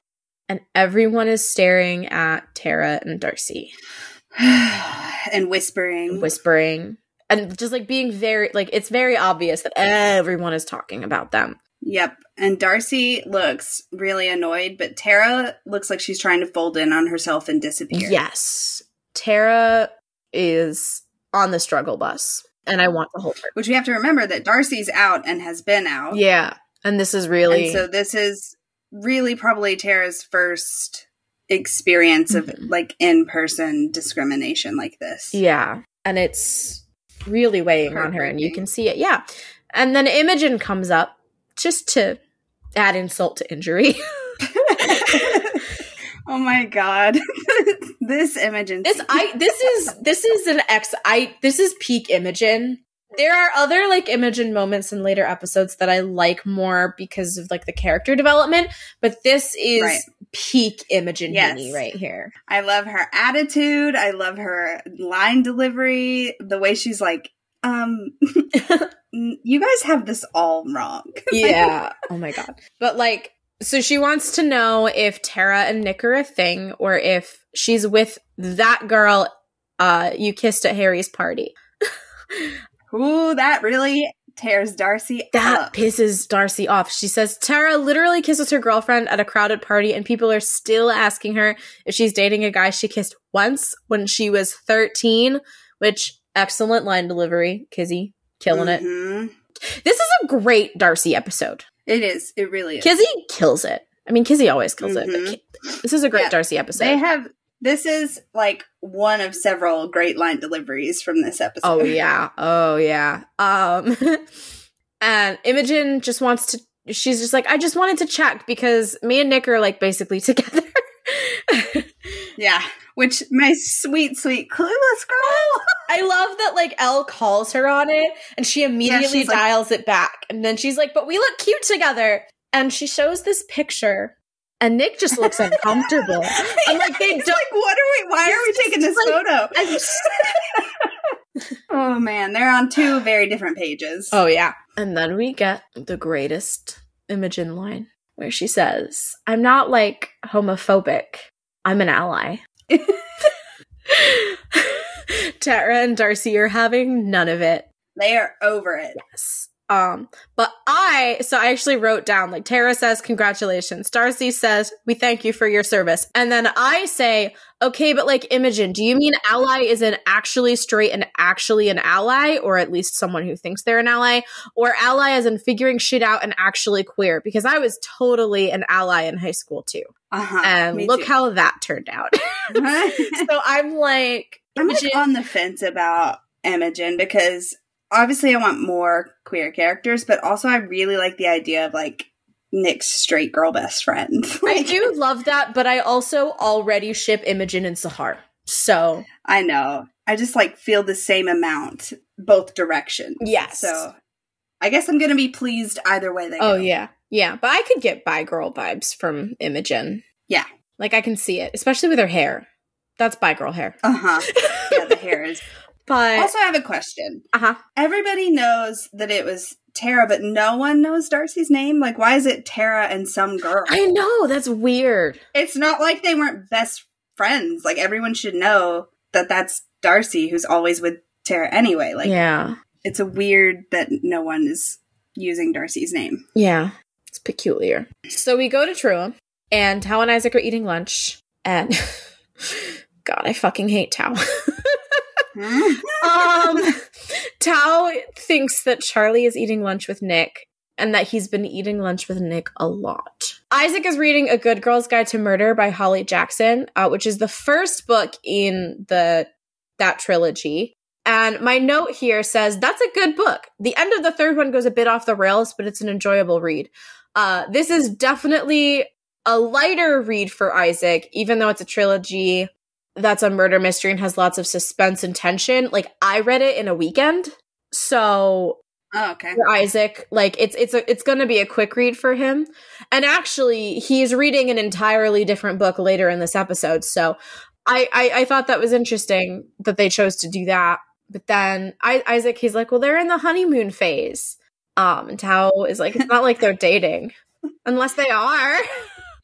and everyone is staring at Tara and Darcy, <sighs> and whispering. whispering and just like being very, like, it's very obvious that everyone is talking about them. Yep. And Darcy looks really annoyed, but Tara looks like she's trying to fold in on herself and disappear. Yes. Tara is on the struggle bus and I want to hold her. Which we have to remember that Darcy's out and has been out. Yeah. And this is really And so this is really probably Tara's first experience of Mhm. like in person discrimination like this. Yeah. And it's really weighing on her and you can see it. Yeah. And then Imogen comes up just to add insult to injury. <laughs> oh my god. <laughs> this Imogen. this I this is this is an ex I this is peak Imogen. There are other like Imogen moments in later episodes that I like more because of like the character development, but this is Right. peak Imogen Yes. Heaney right here. I love her attitude. I love her line delivery. The way she's like, um, <laughs> you guys have this all wrong. <laughs> yeah. Oh my god. But like, so she wants to know if Tara and Nick are a thing, or if she's with that girl uh you kissed at Harry's party. <laughs> Ooh, that really tears Darcy That up. pisses Darcy off. She says Tara literally kisses her girlfriend at a crowded party, and people are still asking her if she's dating a guy she kissed once when she was 13, which excellent line delivery. Kizzy, killing it. Mhm. This is a great Darcy episode. It is. It really is. Kizzy kills it. I mean, Kizzy always kills it, Mhm. but this is a great Yeah. Darcy episode. They have. This is like one of several great line deliveries from this episode. oh <laughs> yeah, oh yeah. Um, <laughs> and Imogen just wants to. She's just like, I just wanted to check because me and Nick are like basically <laughs> together. Yeah. Which my sweet, sweet clueless girl. <laughs> I love that like Elle calls her on it and she immediately like- dials it back. And then she's like, but we look cute together. And she shows this picture and Nick just looks uncomfortable. <laughs> I'm like, they don't. like, what are we? Why are we taking this like- photo? <laughs> Oh man, they're on two very different pages. oh, yeah. And then we get the greatest Imogen line where she says, I'm not like homophobic, I'm an ally. <laughs> Tara and Darcy are having none of it. They are over it. Yes. Um, but I, so I actually wrote down, like, Tara says, congratulations. Darcy says, we thank you for your service. And then I say, okay, but like, Imogen, do you mean ally is an actually straight and actually an ally, or at least someone who thinks they're an ally, or ally as in figuring shit out and actually queer? Because I was totally an ally in high school too. Uh-huh. And look too. how that turned out. <laughs> <laughs> so I'm like, I'm like on the fence about Imogen because obviously I want more queer characters, but also I really like the idea of like Nick's straight girl best friend. <laughs> I do love that, but I also already ship Imogen and Sahar. So I know. I just like feel the same amount both directions. yes. So I guess I'm gonna be pleased either way they oh go. yeah, yeah. But I could get bi girl vibes from Imogen. Yeah. like I can see it, especially with her hair. That's bi girl hair. Uh huh. <laughs> Yeah, the hair is. But Also, I have a question. uh huh. Everybody knows that it was Tara, but no one knows Darcy's name. Like, why is it Tara and some girl? I know that's weird. it's not like they weren't best friends. Like, everyone should know that that's Darcy, who's always with Tara anyway. Like, yeah, it's a weird that no one is using Darcy's name. yeah. It's peculiar. So we go to Truham, and Tao and Isaac are eating lunch, and <laughs> God, I fucking hate Tao. <laughs> um, Tao thinks that Charlie is eating lunch with Nick and that he's been eating lunch with Nick a lot. Isaac is reading A Good Girl's Guide to Murder by Holly Jackson, uh, which is the first book in the that trilogy. And my note here says that's a good book. The end of the third one goes a bit off the rails, but it's an enjoyable read. Uh, this is definitely a lighter read for Isaac, even though it's a trilogy that's a murder mystery and has lots of suspense and tension. Like I read it in a weekend. So oh, okay. for Isaac, like it's it's a, it's going to be a quick read for him. And actually, he's reading an entirely different book later in this episode. So I I, I thought that was interesting that they chose to do that. But then I, Isaac, he's like, well, they're in the honeymoon phase. Um, and Tao is like, it's not like they're dating, <laughs> unless they are.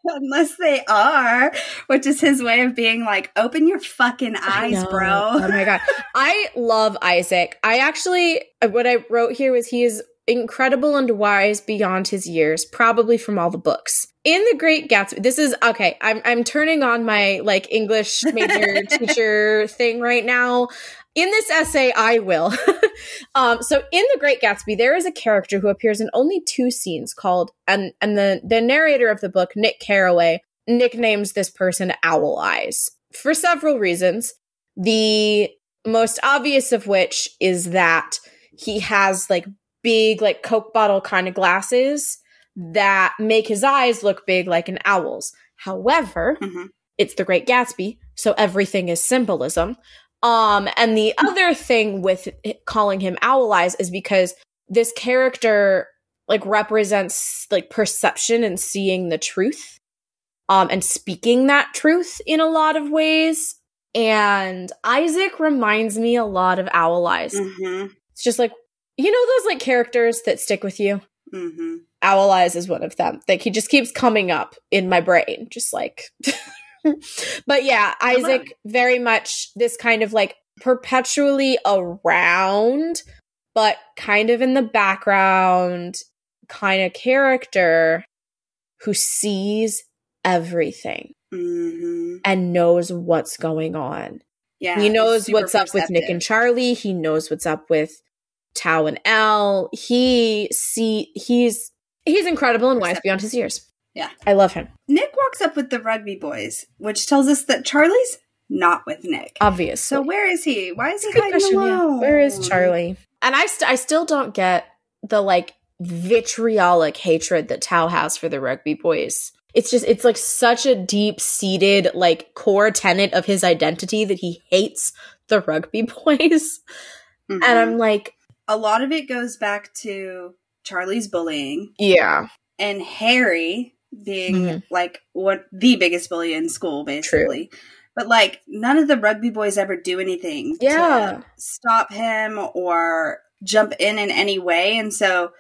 <laughs> Unless they are, which is his way of being like, open your fucking eyes, bro. Oh my god. <laughs> I love Isaac. I actually uh, what I wrote here was he is incredible and wise beyond his years, probably from all the books. In The Great Gatsby, this is okay. I'm I'm turning on my like English major <laughs> teacher thing right now. In this essay, I will. <laughs> um, so in The Great Gatsby, there is a character who appears in only two scenes called and and the the narrator of the book, Nick Carraway, nicknames this person Owl Eyes for several reasons. The most obvious of which is that he has like big, like Coke bottle kind of glasses that make his eyes look big like an owl's. However, Mhm. it's the Great Gatsby, so everything is symbolism. Um, and the other thing with calling him Owl Eyes is because this character like represents like perception and seeing the truth, um, and speaking that truth in a lot of ways. And Isaac reminds me a lot of Owl Eyes. Mm-hmm. It's just like you know those like characters that stick with you. Mm-hmm. Owl Eyes is one of them. Like he just keeps coming up in my brain, just like. <laughs> but yeah, Isaac very much this kind of like perpetually around, but kind of in the background kind of character who sees everything Mm-hmm. and knows what's going on. Yeah. he knows what's up with Nick and. Charlie. He knows what's up with Tao and Elle. He see he's he's incredible and wise beyond his years. Yeah. I love him. Nick walks up with the rugby boys, which tells us that Charlie's not with Nick. Obvious. So where is he? Why is he Good hiding question. yeah. alone? Where is Charlie? And I st- I still don't get the like vitriolic hatred that Tao has for the rugby boys. It's just it's like such a deep seated like core tenet of his identity that he hates the rugby <laughs> boys. Mm-hmm. And I'm like a lot of it goes back to Charlie's bullying. Yeah. And Harry being mm-hmm. like what the biggest bully in school basically. True. But like none of the rugby boys ever do anything yeah. stop him or jump in in any way and so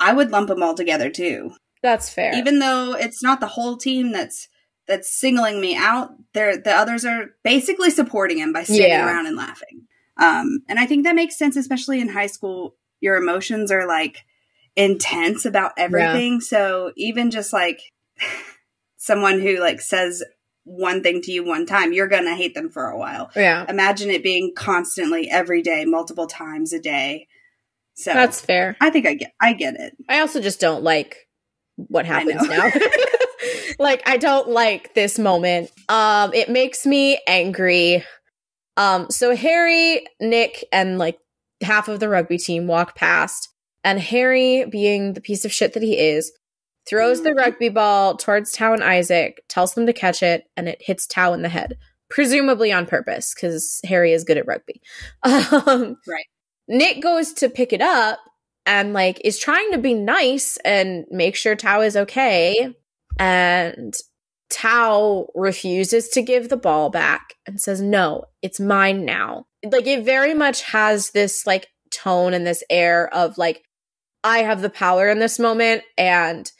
I would lump them all together too. That's fair. Even though it's not the whole team that's that's singling me out, there the others are basically supporting him by standing yeah. around and laughing. Um, and I think that makes sense, especially in high school. Your emotions are like intense about everything. Yeah. So even just like <sighs> someone who like says one thing to you one time, you're gonna hate them for a while. Yeah. Imagine it being constantly every day, multiple times a day. So that's fair. I think I get I get it. I also just don't like what happens now. <laughs> like I don't like this moment. Um it makes me angry. Um so Harry, Nick and like half of the rugby team walk past and Harry being the piece of shit that he is throws the mm-hmm. rugby ball towards Tao and Isaac, tells them to catch it and it hits Tao in the head. Presumably on purpose because Harry is good at rugby. <laughs> Um, right. Nick goes to pick it up and like is trying to be nice and make sure Tao is okay. And Tao refuses to give the ball back and says, No, it's mine now. Like it very much has this like tone and this air of like, I have the power in this moment. And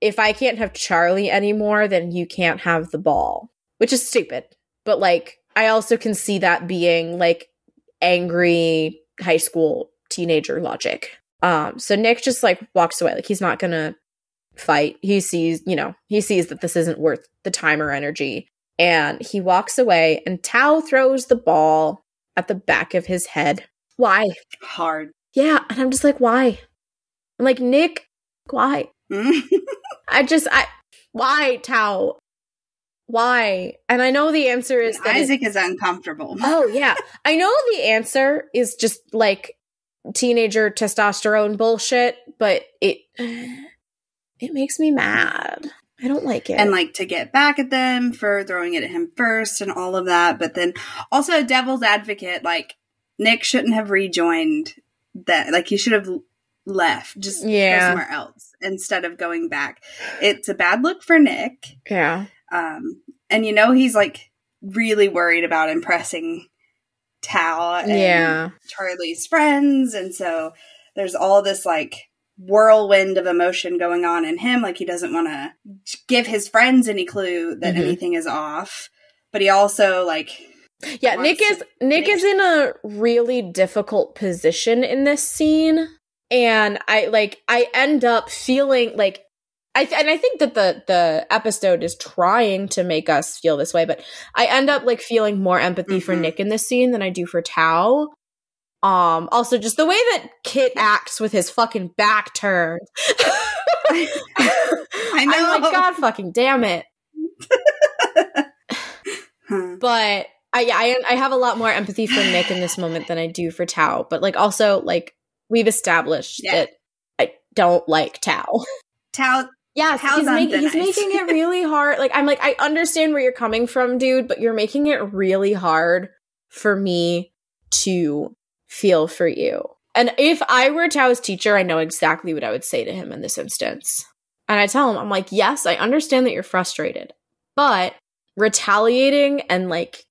if I can't have Charlie anymore, then you can't have the ball, which is stupid. But like, I also can see that being like angry high school teenager logic. Um, so Nick just like walks away, like he's not gonna fight. He sees, you know, he sees that this isn't worth the time or energy, and he walks away. And Tao throws the ball at the back of his head. Why? Hard. Yeah, and I'm just like, why? I'm like Nick, why? <laughs> I just, I, why Tao? Why? And I know the answer is Isaac is uncomfortable. <laughs> Oh yeah. I know the answer is just like teenager testosterone bullshit, but it it makes me mad. I don't like it. And like to get back at them for throwing it at him first and all of that, but then also a devil's advocate like Nick shouldn't have rejoined that like he should have left just yeah. somewhere else instead of going back. It's a bad look for Nick. Yeah. Um, and you know he's like really worried about impressing Tao and yeah. Charlie's friends, and so there's all this like whirlwind of emotion going on in him. Like he doesn't want to give his friends any clue that mm-hmm. anything is off, but he also like yeah nick is nick is in a really difficult position in this scene and i like i end up feeling like I th- and I think that the the episode is trying to make us feel this way, but I end up like feeling more empathy mm-hmm. for Nick in this scene than I do for Tao. Um, also just the way that Kit acts with his fucking back turned. I know. <laughs> I'm like, God fucking damn it. but I, I I have a lot more empathy for Nick in this moment than I do for Tao. But like also like we've established yeah. that I don't like Tao. Tao Yes, he's, make, he's making it really hard. Like I'm like I understand where you're coming from, dude, but you're making it really hard for me to feel for you. And if I were Tao's teacher, I know exactly what I would say to him in this instance. And I tell him, I'm like, yes, I understand that you're frustrated, but retaliating and like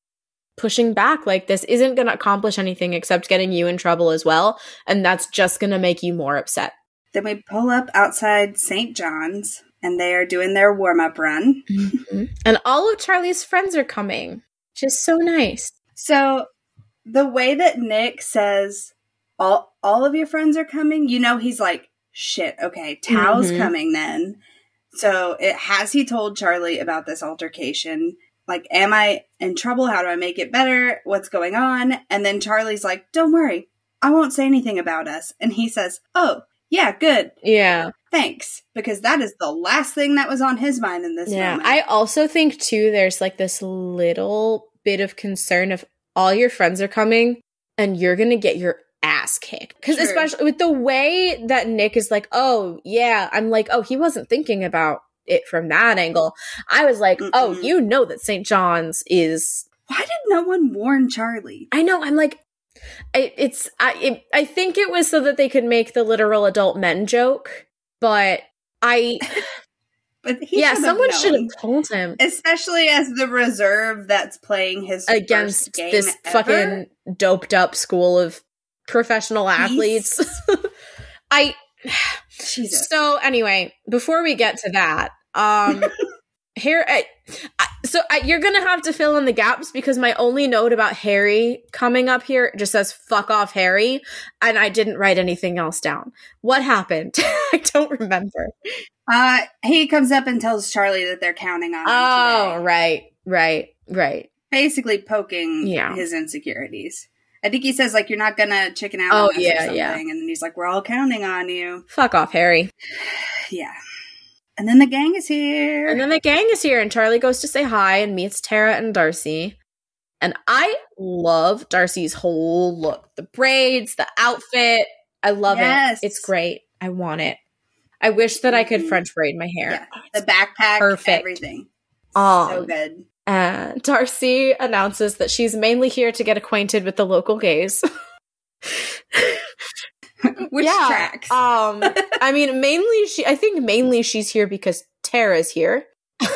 pushing back like this isn't going to accomplish anything except getting you in trouble as well. And that's just going to make you more upset. Then we pull up outside St. John's and they are doing their warm up run. Mm-hmm. And all of Charlie's friends are coming. Just so nice. So the way that Nick says all all of your friends are coming, you know he's like, shit, okay, Tao's mm-hmm. coming then. So it has he told Charlie about this altercation? Like, am I in trouble? How do I make it better? What's going on? And then Charlie's like, Don't worry, I won't say anything about us. And he says, Oh, yeah, good. Yeah. Thanks. Because that is the last thing that was on his mind in this yeah. moment. I also think, too, there's like this little bit of concern of all your friends are coming and you're going to get your ass kicked. Because especially with the way that Nick is like, oh, yeah, I'm like, oh, he wasn't thinking about it from that angle. I was like, oh, Mm-mm. you know that St. John's is. Why did no one warn Charlie? I know, I'm like, I, it's, I, it, I think it was so that they could make the literal adult men joke, but I, <laughs> But he yeah, someone should have told him especially as the reserve that's playing his against this ever. fucking doped up school of professional athletes. <laughs> I, Jesus. So anyway, before we get to that, um, <laughs> here, I, so I, you're gonna have to fill in the gaps because my only note about Harry coming up here just says "fuck off, Harry," and I didn't write anything else down. What happened? <laughs> I don't remember. Uh, he comes up and tells Charlie that they're counting on him Oh, today, right, right, right. basically poking Yeah. his insecurities. I think he says like you're not gonna chicken out. Oh, on us or yeah, something. yeah. And then he's like, "We're all counting on you." Fuck off, Harry. <sighs> Yeah. And then the gang is here. And then the gang is here, and Charlie goes to say hi and meets Tara and Darcy. And I love Darcy's whole look the braids, the outfit. I love Yes. it. It's great. I want it. I wish that I could Mhm. French braid my hair. yeah, the backpack, Perfect. everything. Um, so good. And Darcy announces that she's mainly here to get acquainted with the local gays. <laughs> <laughs> Which yeah. tracks? Um, <laughs> I mean, mainly she. I think mainly she's here because Tara's here. <laughs>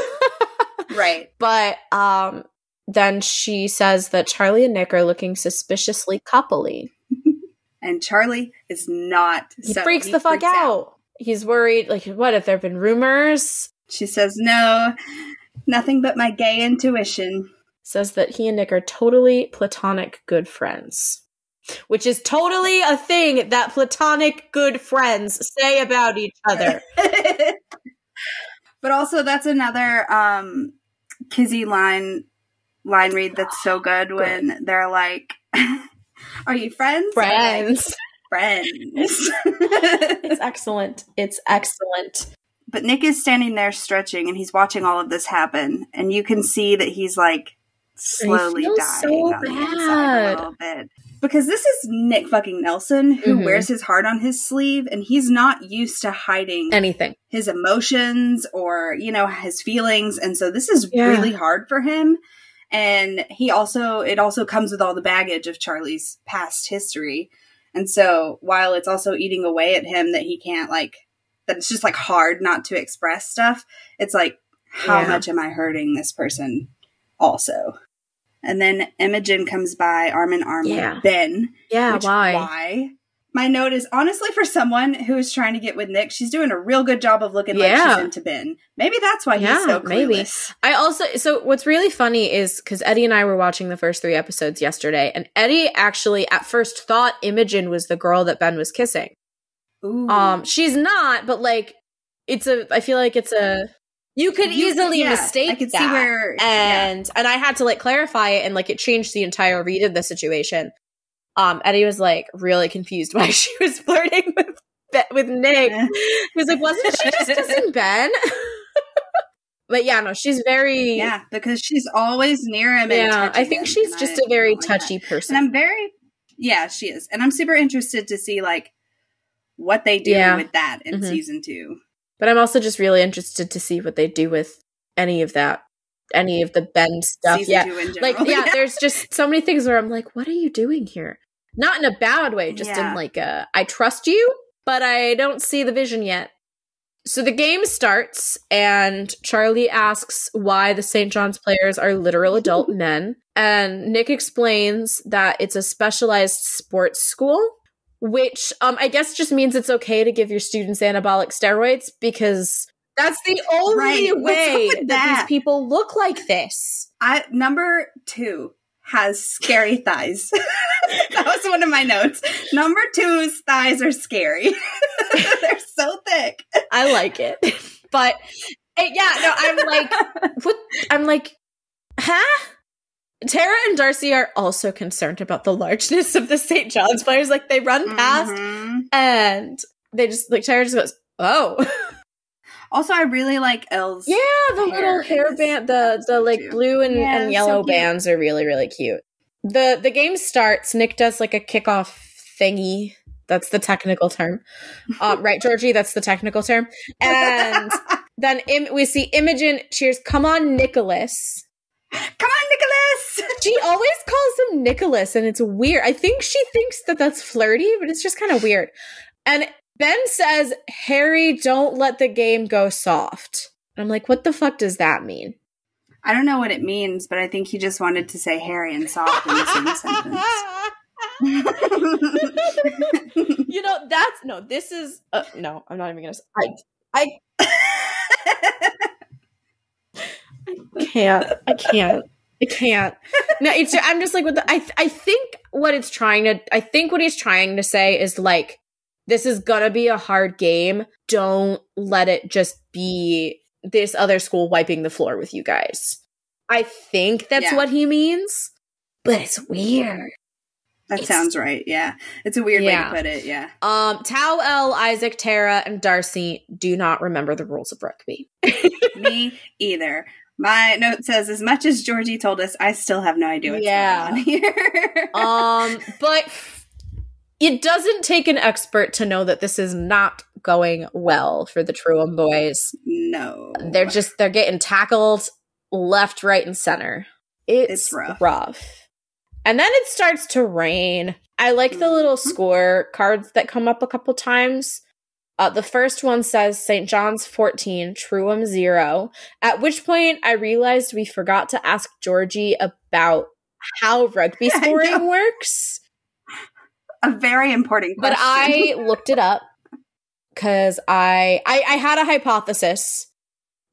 right. But um, then she says that Charlie and Nick are looking suspiciously coupley. And Charlie is not. He so freaks the fuck freaks out. He's worried. Like, what if there have been rumors? She says, "No, nothing but my gay intuition." Says that he and Nick are totally platonic good friends, which is totally a thing that platonic good friends say about each other. <laughs> but also, that's another um, Kizzy line line read that's so good when they're like, <laughs> "Are you friends?" Friends. friends. <laughs> it's excellent. It's excellent. but Nick is standing there stretching, and he's watching all of this happen, and you can see that he's like slowly dying so on the inside a little bit. Because this is Nick fucking Nelson who Mhm. wears his heart on his sleeve, and he's not used to hiding Anything. his emotions or you know his feelings and so this is Yeah. really hard for him and he also it also comes with all the baggage of charlie's past history and so while it's also eating away at him that he can't like that it's just like hard not to express stuff it's like how Yeah. much am i hurting this person also and then imogen comes by arm in arm Yeah. with ben Yeah. which, why? Why? My note is honestly for someone who is trying to get with Nick, she's doing a real good job of looking like she's into Ben. Maybe that's why Yeah, he's so maybe. clueless. I also so what's really funny is because Eddie and I were watching the first three episodes yesterday, and Eddie actually at first thought Imogen was the girl that Ben was kissing. Ooh. Um, she's not, but like it's a. I feel like it's a. You could You- easily yeah, mistake I could that. see where yeah. and and I had to like clarify it, and like it changed the entire read of the situation. Um, Eddie was like really confused <laughs> why she was flirting with with Nick. He was like, wasn't she just kissing <laughs> Ben? <laughs> but yeah, no, she's very Yeah, because she's always near him. and yeah. I think she's and just I a very like that. touchy And person. I'm very, yeah, she is, and I'm super interested to see like what they do Yeah. with that in Mhm. season two. But I'm also just really interested to see what they do with any of that, any of the Ben stuff. season yeah, like yeah, <laughs> there's just so many things where I'm like, what are you doing here? Not in a bad way, just Yeah. in like a I trust you, but I don't see the vision yet. So the game starts, and Charlie asks why the St. John's players are literal adult <laughs> men. And Nick explains that it's a specialized sports school, which um, I guess just means it's okay to give your students anabolic steroids because that's the only Right. Way that, that? these people look like this. I number two has scary <laughs> thighs. <laughs> that was one of my notes. Number two's thighs are scary. <laughs> They're so thick. I like it. But eh, yeah, no, I'm like, what? I'm like, huh? Tara and Darcy are also concerned about the largeness of the St. John's players. Like they run past Mhm. and they just like Tara just goes, "Oh, <laughs> Also, I really like Elle's. yeah." The Hair little in hairband, this the the like too. blue and, Yeah, and yellow cute. bands are really really cute. the The game starts. Nick does like a kickoff thingy. That's the technical term. Uh, <laughs> right, Georgie? That's the technical term. <laughs> And then Im- we see Imogen cheers, come on, Nicholas. Come on, Nicholas. <laughs> She always calls him Nicholas, and it's weird. I think she thinks that that's flirty, but it's just kind of weird. And Ben says, Harry, don't let the game go soft. I'm like, what the fuck does that mean? I don't know what it means, but I think he just wanted to say Harry and soft in the same <laughs> sentence. you know, that's no, this is, uh, no, I'm not even gonna, I, I, <laughs> I can't, I can't. I can't. No, it's. I'm just like with the. I. I think what it's trying to. I think what he's trying to say is like, this is gonna be a hard game. Don't let it just be this other school wiping the floor with you guys. I think that's Yeah. what he means, but it's weird. That It's- sounds right. Yeah. It's a weird Yeah. way to put it. Yeah. Um, Tao Elle, Isaac, Tara, and Darcy do not remember the rules of rugby. <laughs> Me either. My note says, as much as Georgie told us, I still have no idea what's Yeah. going on here. <laughs> Um, but it doesn't take an expert to know that this is not going well for the Truham boys. no. They're just they're getting tackled left, right, and center. It's, It's rough. rough. And then it starts to rain. I like the little score cards that come up a couple times. Uh, the first one says St. John's 14, Truham 0. At which point I realized we forgot to ask Georgie about how rugby <laughs> scoring works. a very important But. I <laughs> looked it up because I, I I had a hypothesis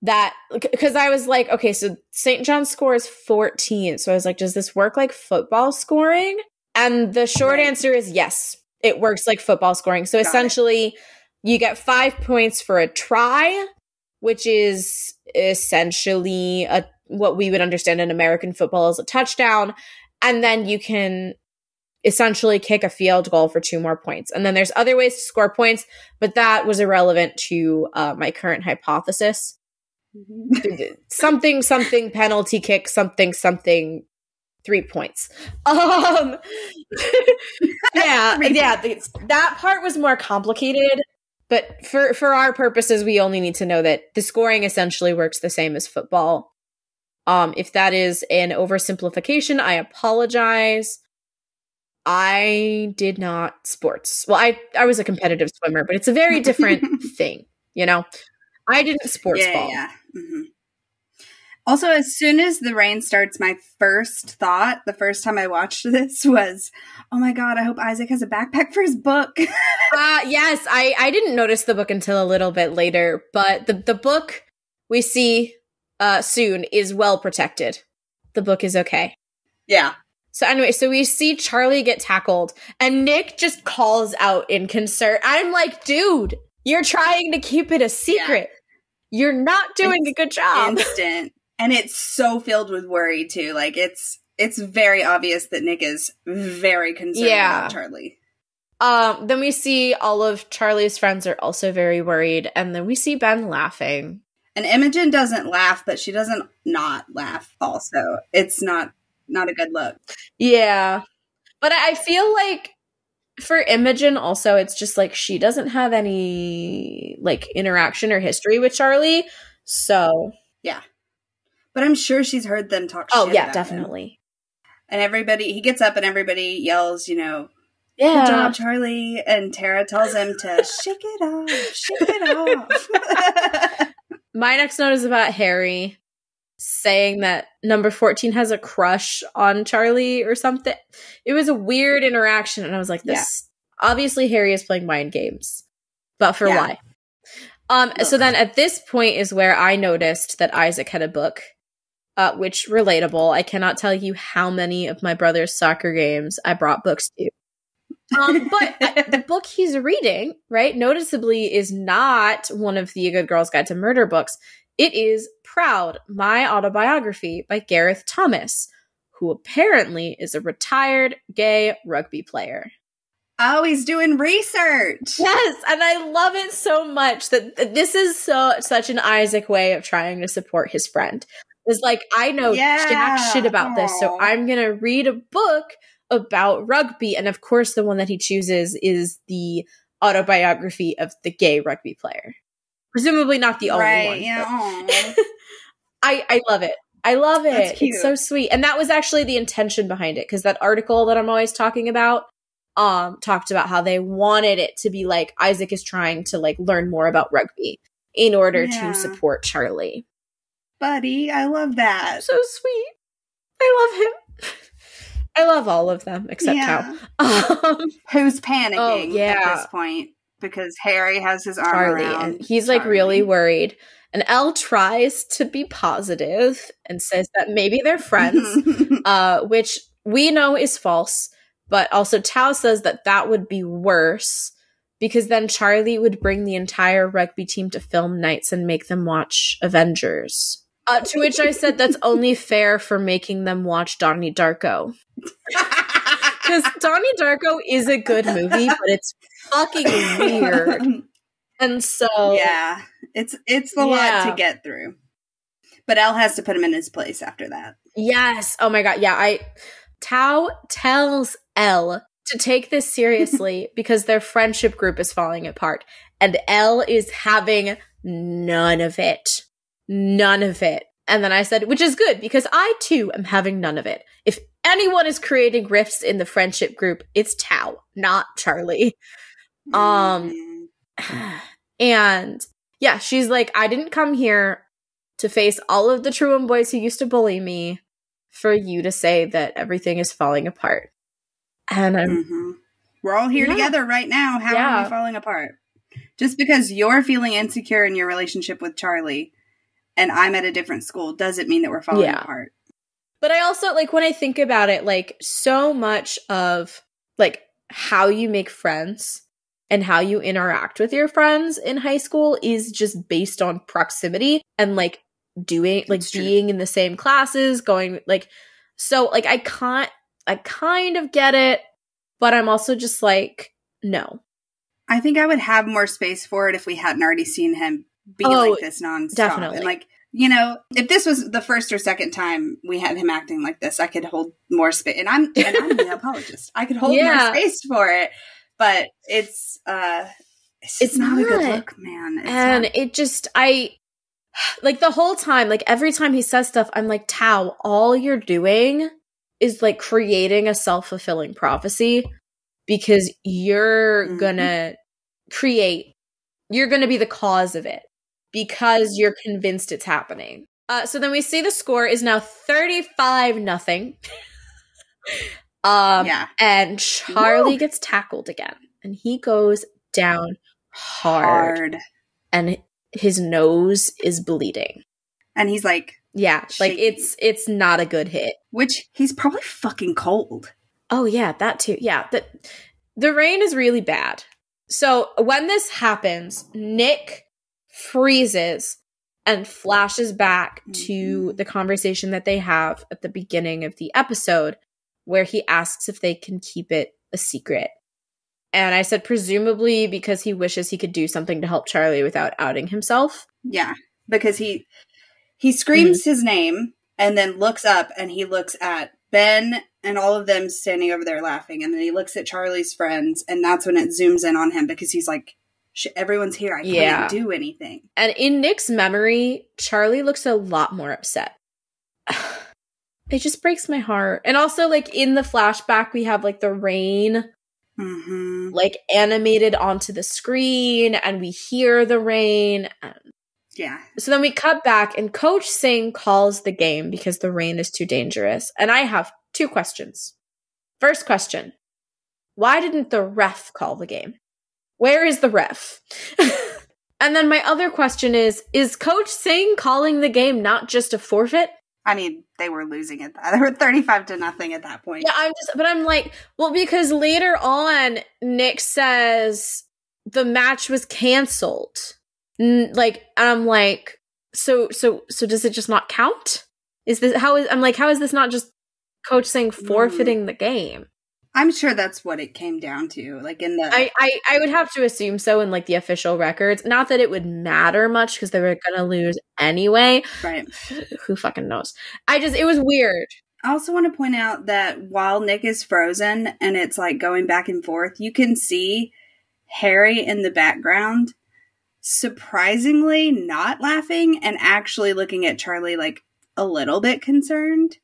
that because I was like, okay, so St. John's score is 14. So I was like, does this work like football scoring? And the short Right. answer is yes, it works like football scoring. So Got it. You get five points for a try, which is essentially a what we would understand in American football as a touchdown, and then you can essentially kick a field goal for two more points. And then there's other ways to score points, but that was irrelevant to uh, my current hypothesis. <laughs> something something penalty kick something something three points. Um <laughs> yeah, yeah, that part was more complicated. But for for our purposes, we only need to know that the scoring essentially works the same as football. Um, if that is an oversimplification, I apologize. I did not sports. Well, I I was a competitive swimmer, but it's a very different <laughs> thing, you know. I didn't sports yeah, ball. yeah. hmm Also, as soon as the rain starts, my first thought, the first time I watched <laughs> this was, oh my God, I hope Isaac has a backpack for his book. <laughs> Uh yes, I I didn't notice the book until a little bit later, but the the book we see uh soon is well protected. The book is okay. yeah. So anyway, so we see Charlie get tackled and Nick just calls out in concern. I'm like, dude, you're trying to keep it a secret. You're not doing It's a good job. Instant. And it's so filled with worry too. Like it's it's very obvious that Nick is very concerned Yeah. about Charlie. Um, then we see all of Charlie's friends are also very worried, and then we see Ben laughing. And Imogen doesn't laugh, but she doesn't not laugh also. It's not not a good look. Yeah. But I feel like for Imogen also it's just like she doesn't have any like interaction or history with Charlie. So But I'm sure she's heard them talk Oh shit yeah, about him. definitely. And everybody he gets up and everybody yells, you know, Yeah. Good job, Charlie. And Tara tells him to <laughs> shake it off, shake it off. <laughs> My next note is about Harry saying that number 14 has a crush on Charlie or something. It was a weird interaction and I was like this obviously Harry is playing mind games. But for Yeah. why? Um so Ugh. then at this point is where I noticed that Isaac had a book uh which relatable. I cannot tell you how many of my brother's soccer games I brought books to. Um, but I- the <laughs> book he's reading, right, noticeably is not one of the Good Girl's Guide to Murder books. It is Proud, My Autobiography by Gareth Thomas, who apparently is a retired gay rugby player. oh, he's doing research. Yes, and I love it so much that that this is so such an Isaac way of trying to support his friend. Is like I know Yeah. jack shit about this, so I'm gonna read a book about rugby. And of course, the one that he chooses is the autobiography of the gay rugby player. Presumably not the only right, one. yeah. <laughs> I, I love it. I love it. It's so sweet. And that was actually the intention behind it because that article that I'm always talking about um talked about how they wanted it to be like Isaac is trying to like learn more about rugby in order Yeah. to support Charlie. Buddy, I love that. So sweet. I love him. I love all of them except Yeah. Tao. <laughs> Um, Who's panicking Oh, yeah. at this point? Because Harry has his arm Charlie, around. and he's like really worried. And Elle tries to be positive and says that maybe they're friends. <laughs> uh, which we know is false. But also, Tao says that that would be worse because then Charlie would bring the entire rugby team to film nights and make them watch Avengers. Uh, to which I said that's only fair for making them watch Donnie Darko. <laughs> Because Donnie Darko is a good movie, but it's fucking weird. And so, yeah, it's it's a Yeah. lot to get through. But Elle has to put him in his place after that. Yes. Oh my god. Yeah. I Tao tells Elle to take this seriously <laughs> because their friendship group is falling apart, and Elle is having none of it. None of it. And then I said, which is good because I too am having none of it. If anyone is creating rifts in the friendship group, it's Tao, not Charlie. Um, Mm. and yeah, she's like, I didn't come here to face all of the Truham boys who used to bully me for you to say that everything is falling apart. And I'm Mhm. We're all here Yeah. together right now. How are we falling apart? Just because you're feeling insecure in your relationship with Charlie and I'm at a different school doesn't mean that we're falling Yeah. apart. But I also like when I think about it, like so much of like how you make friends and how you interact with your friends in high school is just based on proximity and like doing like That's true. being in the same classes, going like so like I can't I kind of get it, but I'm also just like no. I think I would have more space for it if we hadn't already seen him be Oh, like this nonstop. definitely. And like, you know, if this was the first or second time we had him acting like this, I could hold more space. And I'm and I'm the <laughs> apologist. I could hold Yeah. more space for it. But it's uh it's, It's just not, a good look, man. It's and not- it just i <sighs> like the whole time like every time he says stuff i'm like tao all you're doing is like creating a self-fulfilling prophecy because you're Mhm. gonna create you're gonna be the cause of it because you're convinced it's happening uh, so then we see the score is now 35 nothing <laughs> um yeah. and charlie gets tackled again and he goes down hard Hard. and his nose is bleeding. And he's like, Yeah, like it's it's not a good hit. which he's probably fucking cold. Oh yeah, that too. Yeah, the the rain is really bad. So when this happens, Nick freezes and flashes back to Mhm. the conversation that they have at the beginning of the episode where he asks if they can keep it a secret. And I said presumably because he wishes he could do something to help Charlie without outing himself. Yeah. Because he he screams Mm-hmm. his name and then looks up and he looks at Ben and all of them standing over there laughing. And then he looks at Charlie's friends and that's when it zooms in on him because he's like, "Sh- everyone's here. I Yeah. can't do anything. And in Nick's memory, Charlie looks a lot more upset. <sighs> it just breaks my heart. And also, like in the flashback, we have like the rain hmm like animated onto the screen, and we hear the rain. Yeah. So then we cut back, and Coach Singh calls the game because the rain is too dangerous. And I have two questions. First question Why didn't the ref call the game? Where is the ref? <laughs> and then my other question is Is Coach Singh calling the game not just a forfeit? I mean, they were losing at that. <laughs> They were 35 to nothing at that point. Yeah, I'm just, but I'm like, well, because later on, Nick says the match was canceled. Like, I'm like, so, so, so does it just not count? Is this, how is, I'm like, how is this not just coach Singh mm. forfeiting the game? I'm sure that's what it came down to. Like in the. I, I, I would have to assume so in like the official records. Not that it would matter much because they were going to lose anyway. right. <sighs> Who fucking knows? I just, it was weird. I also want to point out that while Nick is frozen and it's like going back and forth, you can see Harry in the background surprisingly not laughing and actually looking at Charlie like a little bit concerned.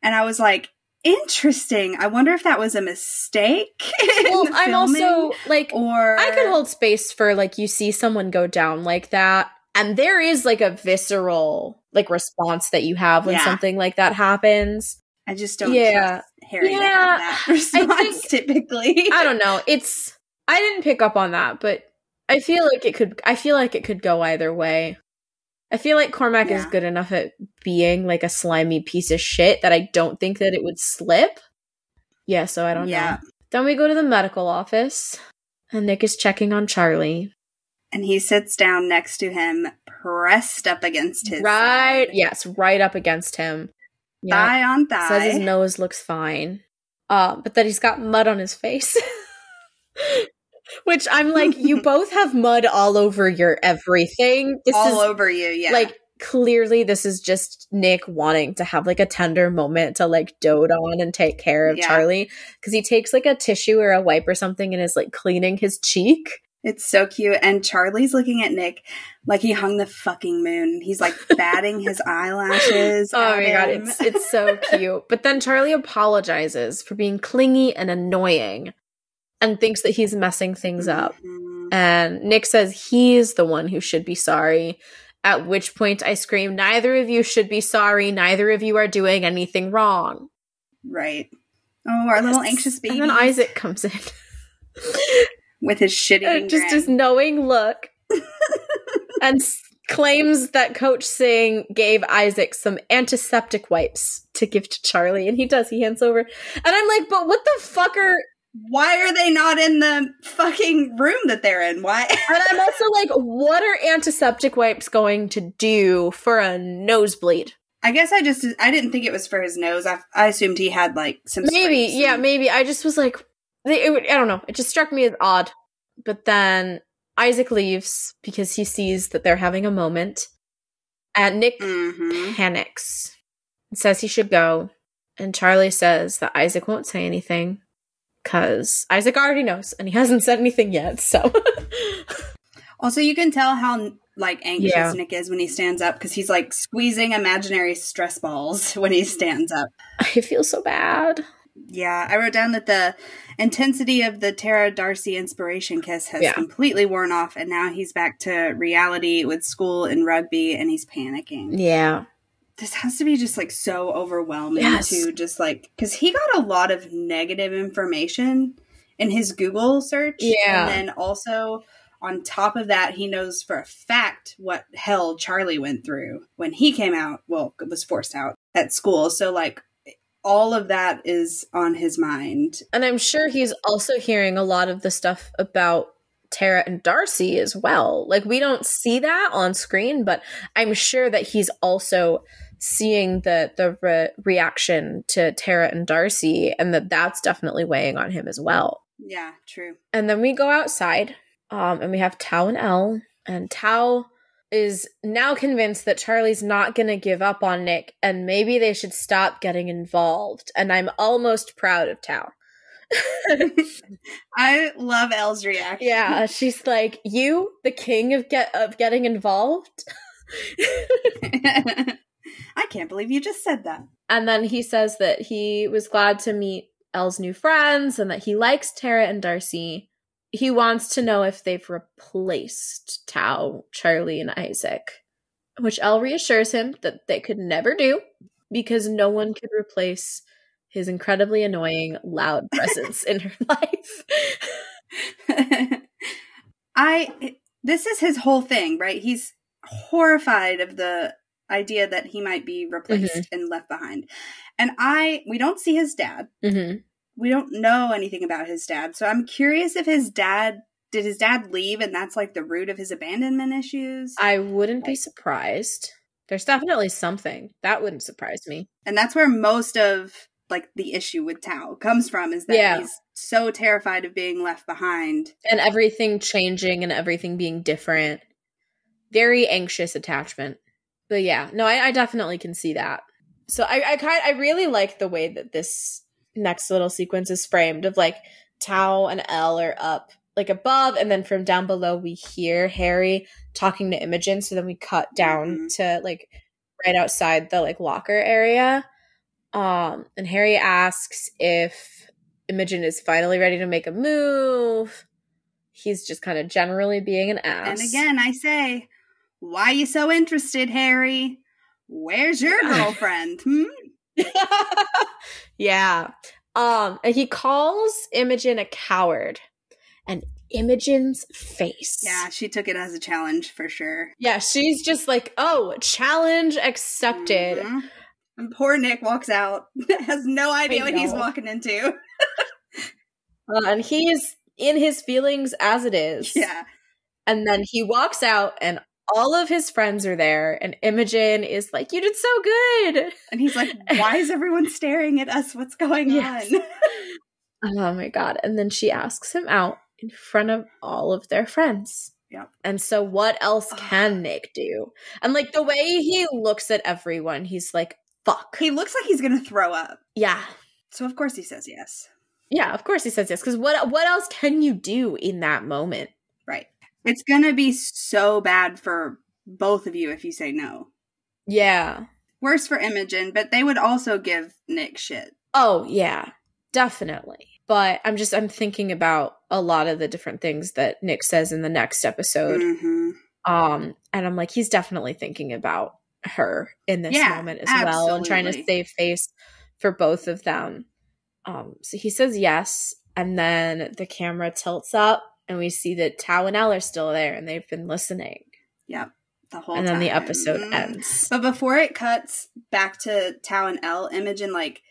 And I was like, interesting. I wonder if that was a mistake. <laughs> Well, I'm filming, also like or I could hold space for like you see someone go down like that and there is like a visceral like response that you have when Yeah. something like that happens. I just don't Yeah. Harry Yeah. that <laughs> response <laughs> typically. I don't know. It's I didn't pick up on that, but I feel like it could I feel like it could go either way. I feel like Cormac is good enough at being like a slimy piece of shit that I don't think that it would slip. Yeah, so I don't Yeah. know. Then we go to the medical office and Nick is checking on Charlie. And he sits down next to him, pressed up against his right side. yes, right up against him. Yeah. thigh on thigh. Says his nose looks fine. Uh, but that he's got mud on his face. <laughs> Which I'm like, you <laughs> both have mud all over your everything. This all is over you. Yeah, like clearly this is just Nick wanting to have like a tender moment to like dote on and take care of Yeah. Charlie. Cause he takes like a tissue or a wipe or something and is like cleaning his cheek. it's so cute. And Charlie's looking at Nick like he hung the fucking moon. He's like <laughs> batting his eyelashes. Oh my god, it's it's so cute. But then Charlie apologizes for being clingy and annoying and thinks that he's messing things up. Mhm. And Nick says he's the one who should be sorry. At which point I scream, Neither of you should be sorry. Neither of you are doing anything wrong. Right. Oh, our little anxious baby. And then Isaac comes in. <laughs> with his shitty And just his knowing look <laughs> and s- claims that Coach Singh gave Isaac some antiseptic wipes to give to Charlie. And he does. He hands over. And I'm like, but what the fuck are. Why are they not in the fucking room that they're in? Why? <laughs> And I'm also like, what are antiseptic wipes going to do for a nosebleed? I guess I just I didn't think it was for his nose. I, I assumed he had like some Maybe, yeah, and- maybe. I just was like, it, would- I don't know. It just struck me as odd. But then Isaac leaves because he sees that they're having a moment. And Nick Mhm. panics and says he should go. And Charlie says that Isaac won't say anything because Isaac already knows and he hasn't said anything yet. So <laughs> Also, you can tell how like anxious Yeah. Nick is when he stands up because he's like squeezing imaginary stress balls <laughs> when he stands up. I feel so bad. Yeah, I wrote down that the intensity of the Tara Darcy inspiration kiss has Yeah. completely worn off, and now he's back to reality with school and rugby, and he's panicking. Yeah. This has to be just like so overwhelming Yes. to just like because he got a lot of negative information in his Google search, Yeah. and then also on top of that, he knows for a fact what hell Charlie went through when he came out. Well, was forced out at school, so like all of that is on his mind. And I'm sure he's also hearing a lot of the stuff about Tara and Darcy as well. Like we don't see that on screen, but I'm sure that he's also seeing the the re- reaction to Tara and Darcy and that that's definitely weighing on him as well. Yeah, true. And then we go outside, um, and we have Tao and Elle, and Tao is now convinced that Charlie's not going to give up on Nick, and maybe they should stop getting involved. And I'm almost proud of Tao. <laughs> I love Elle's reaction. Yeah, she's like, "You, the king of get of getting involved." <laughs> <laughs> I can't believe you just said that. and then he says that he was glad to meet Elle's new friends and that he likes Tara and Darcy. He wants to know if they've replaced Tao, Charlie, and Isaac, which Elle reassures him that they could never do because no one could replace his incredibly annoying, loud presence in her <laughs> life. <laughs> I this is his whole thing, right? He's horrified of the idea that he might be replaced Mm-hmm. and left behind. And I we don't see his dad. hmm We don't know anything about his dad. So I'm curious if his dad did his dad leave and that's like the root of his abandonment issues? I wouldn't be surprised. There's definitely something that wouldn't surprise me. And that's where most of like the issue with Tao comes from is that Yeah. he's so terrified of being left behind. and everything changing and everything being different. Very anxious attachment. But yeah, no, I, I definitely can see that. So I I kind I really like the way that this next little sequence is framed of like Tao and Elle are up like above and then from down below we hear Harry talking to Imogen so then we cut down Mhm. to like right outside the like locker area um and Harry asks if Imogen is finally ready to make a move he's just kind of generally being an ass And again, I say, why are you so interested, Harry? Where's your <laughs> girlfriend? Hmm? <laughs> yeah. Um, and he calls Imogen a coward. And Imogen's face. Yeah, she took it as a challenge for sure. Yeah, she's just like, oh, challenge accepted. Mhm. And poor Nick walks out, <laughs> has no idea what he's walking into. Uh, and he's in his feelings as it is. Yeah. And then he walks out and all of his friends are there. And Imogen is like, you did so good. And he's like, why is everyone <laughs> staring at us? What's going Yes. on? <laughs> Oh my god. And then she asks him out in front of all of their friends. Yep. And so what else can Nick do? And like the way he looks at everyone, he's like, fuck. he looks like he's going to throw up. Yeah. So, of course, he says yes. Yeah, of course he says yes. Because what what else can you do in that moment? It's going to be so bad for both of you if you say no. Yeah. Worse for Imogen, but they would also give Nick shit. Oh yeah. Definitely. But I'm just I'm thinking about a lot of the different things that Nick says in the next episode. hmm Um, and I'm like, he's definitely thinking about her in this Yeah, moment as well and trying to save face for both of them. Um, so he says yes, and then the camera tilts up and we see that Tao and Elle are still there and they've been listening. Yep. The whole and then the time. episode Mhm. ends. But before it cuts back to Tao and Elle, Imogen like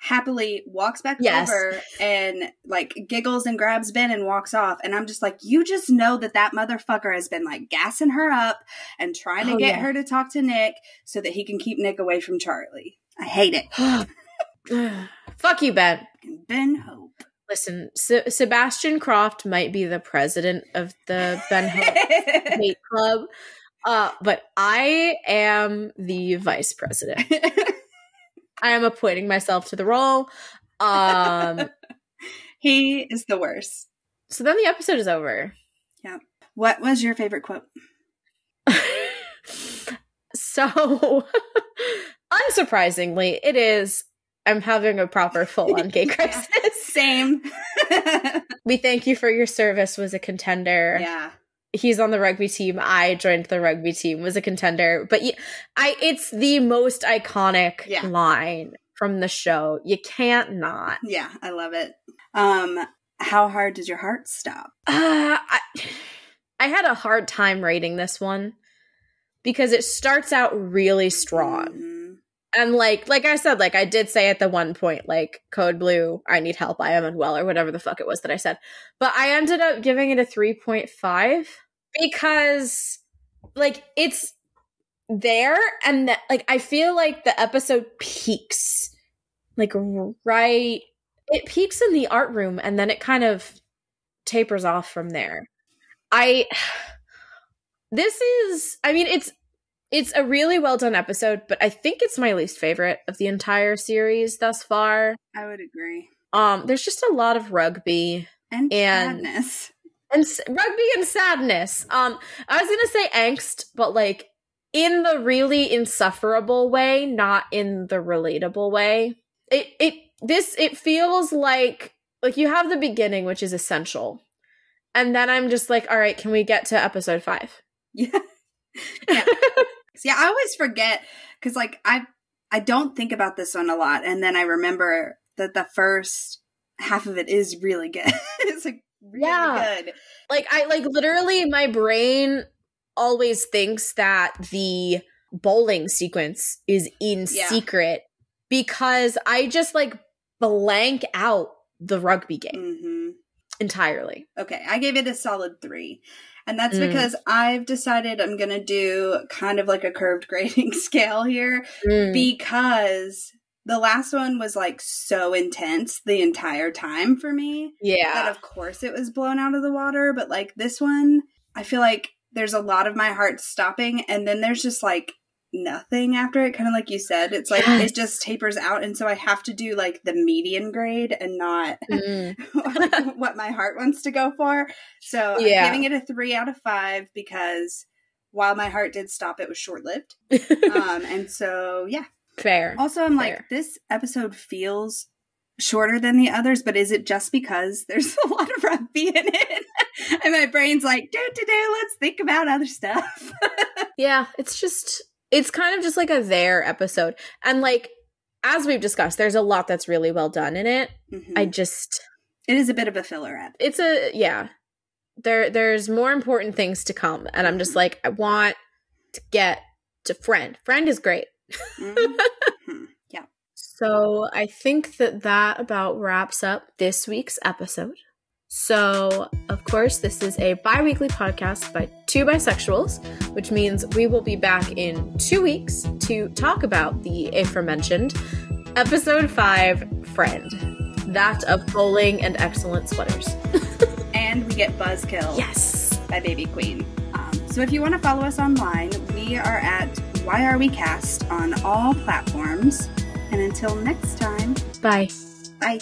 happily walks back Yes. over and like giggles and grabs Ben and walks off. And I'm just like, you just know that that motherfucker has been like gassing her up and trying to Oh, get yeah. her to talk to Nick so that he can keep Nick away from Charlie. I hate it. <gasps> <sighs> Fuck you, Ben. Ben Hope. Listen, Se- Sebastian Croft might be the president of the Ben Hope Hate <laughs> Club, uh, but I am the vice president. <laughs> I am appointing myself to the role. Um, <laughs> he is the worst. so then the episode is over. Yeah. What was your favorite quote? so, unsurprisingly, it is. I'm having a proper full on gay crisis. Same. <laughs> We thank you for your service. Was a contender. yeah. He's on the rugby team. I joined the rugby team. Was a contender. But I, it's the most iconic Yeah. line from the show. You can't not. Yeah, I love it. Um, how hard does your heart stop? Uh, <sighs> I, I had a hard time rating this one because it starts out really strong. Mhm. And like like I said, like I did say at the one point, like Code Blue, I need help, I am unwell, or whatever the fuck it was that I said. But I ended up giving it a 3.5 because like it's there and that like I feel like the episode peaks like right it peaks in the art room and then it kind of tapers off from there. I <sighs> this is I mean it's it's a really well done episode, but I think it's my least favorite of the entire series thus far. I would agree. Um there's just a lot of rugby And, And- sadness. and s- rugby and sadness. Um I was going to say angst, but like in the really insufferable way, not in the relatable way. It it this it feels like like you have the beginning which is essential. And then I'm just like, all right, can we get to episode 5? Yeah. <laughs> yeah. Yeah, I always forget because like I I don't think about this one a lot, and then I remember that the first half of it is really good. <laughs> it's like really Yeah. good. like I like literally my brain always thinks that the bowling sequence is in Yeah. secret because I just like blank out the rugby game mm-hmm. entirely. Okay, I gave it a solid three. And that's Mm. because I've decided I'm going to do kind of like a curved <laughs> grading scale here Mm. because the last one was like so intense the entire time for me Yeah. that of course it was blown out of the water. But like this one, I feel like there's a lot of my heart stopping and then there's just like nothing after it, kind of like you said. It's like it just tapers out, and so I have to do like the median grade and not <laughs> Mm. <laughs> what my heart wants to go for. So Yeah. I'm giving it a three out of five because while my heart did stop, it was short lived. <laughs> Um, and so yeah. Fair. Also, I'm Fair. like, this episode feels shorter than the others, but is it just because there's a lot of rugby in it? and my brain's like, do do do, let's think about other stuff. Yeah, it's just it's kind of just like a there episode. And like as we've discussed, there's a lot that's really well done in it. Mhm. I just it is a bit of a filler it's a yeah. There there's more important things to come and I'm just like I want to get to friend. Friend is great. Mhm. <laughs> Yeah. So I think that that about wraps up this week's episode. So, of course, this is a bi weekly podcast by two bisexuals, which means we will be back in two weeks to talk about the aforementioned episode five Friend, that of bowling and excellent sweaters. <laughs> <laughs> And we get Buzzkill. Yes. by Baby Queen. Um, so if you want to follow us online, we are at Why Are We Cast on all platforms. And until next time, Bye. bye.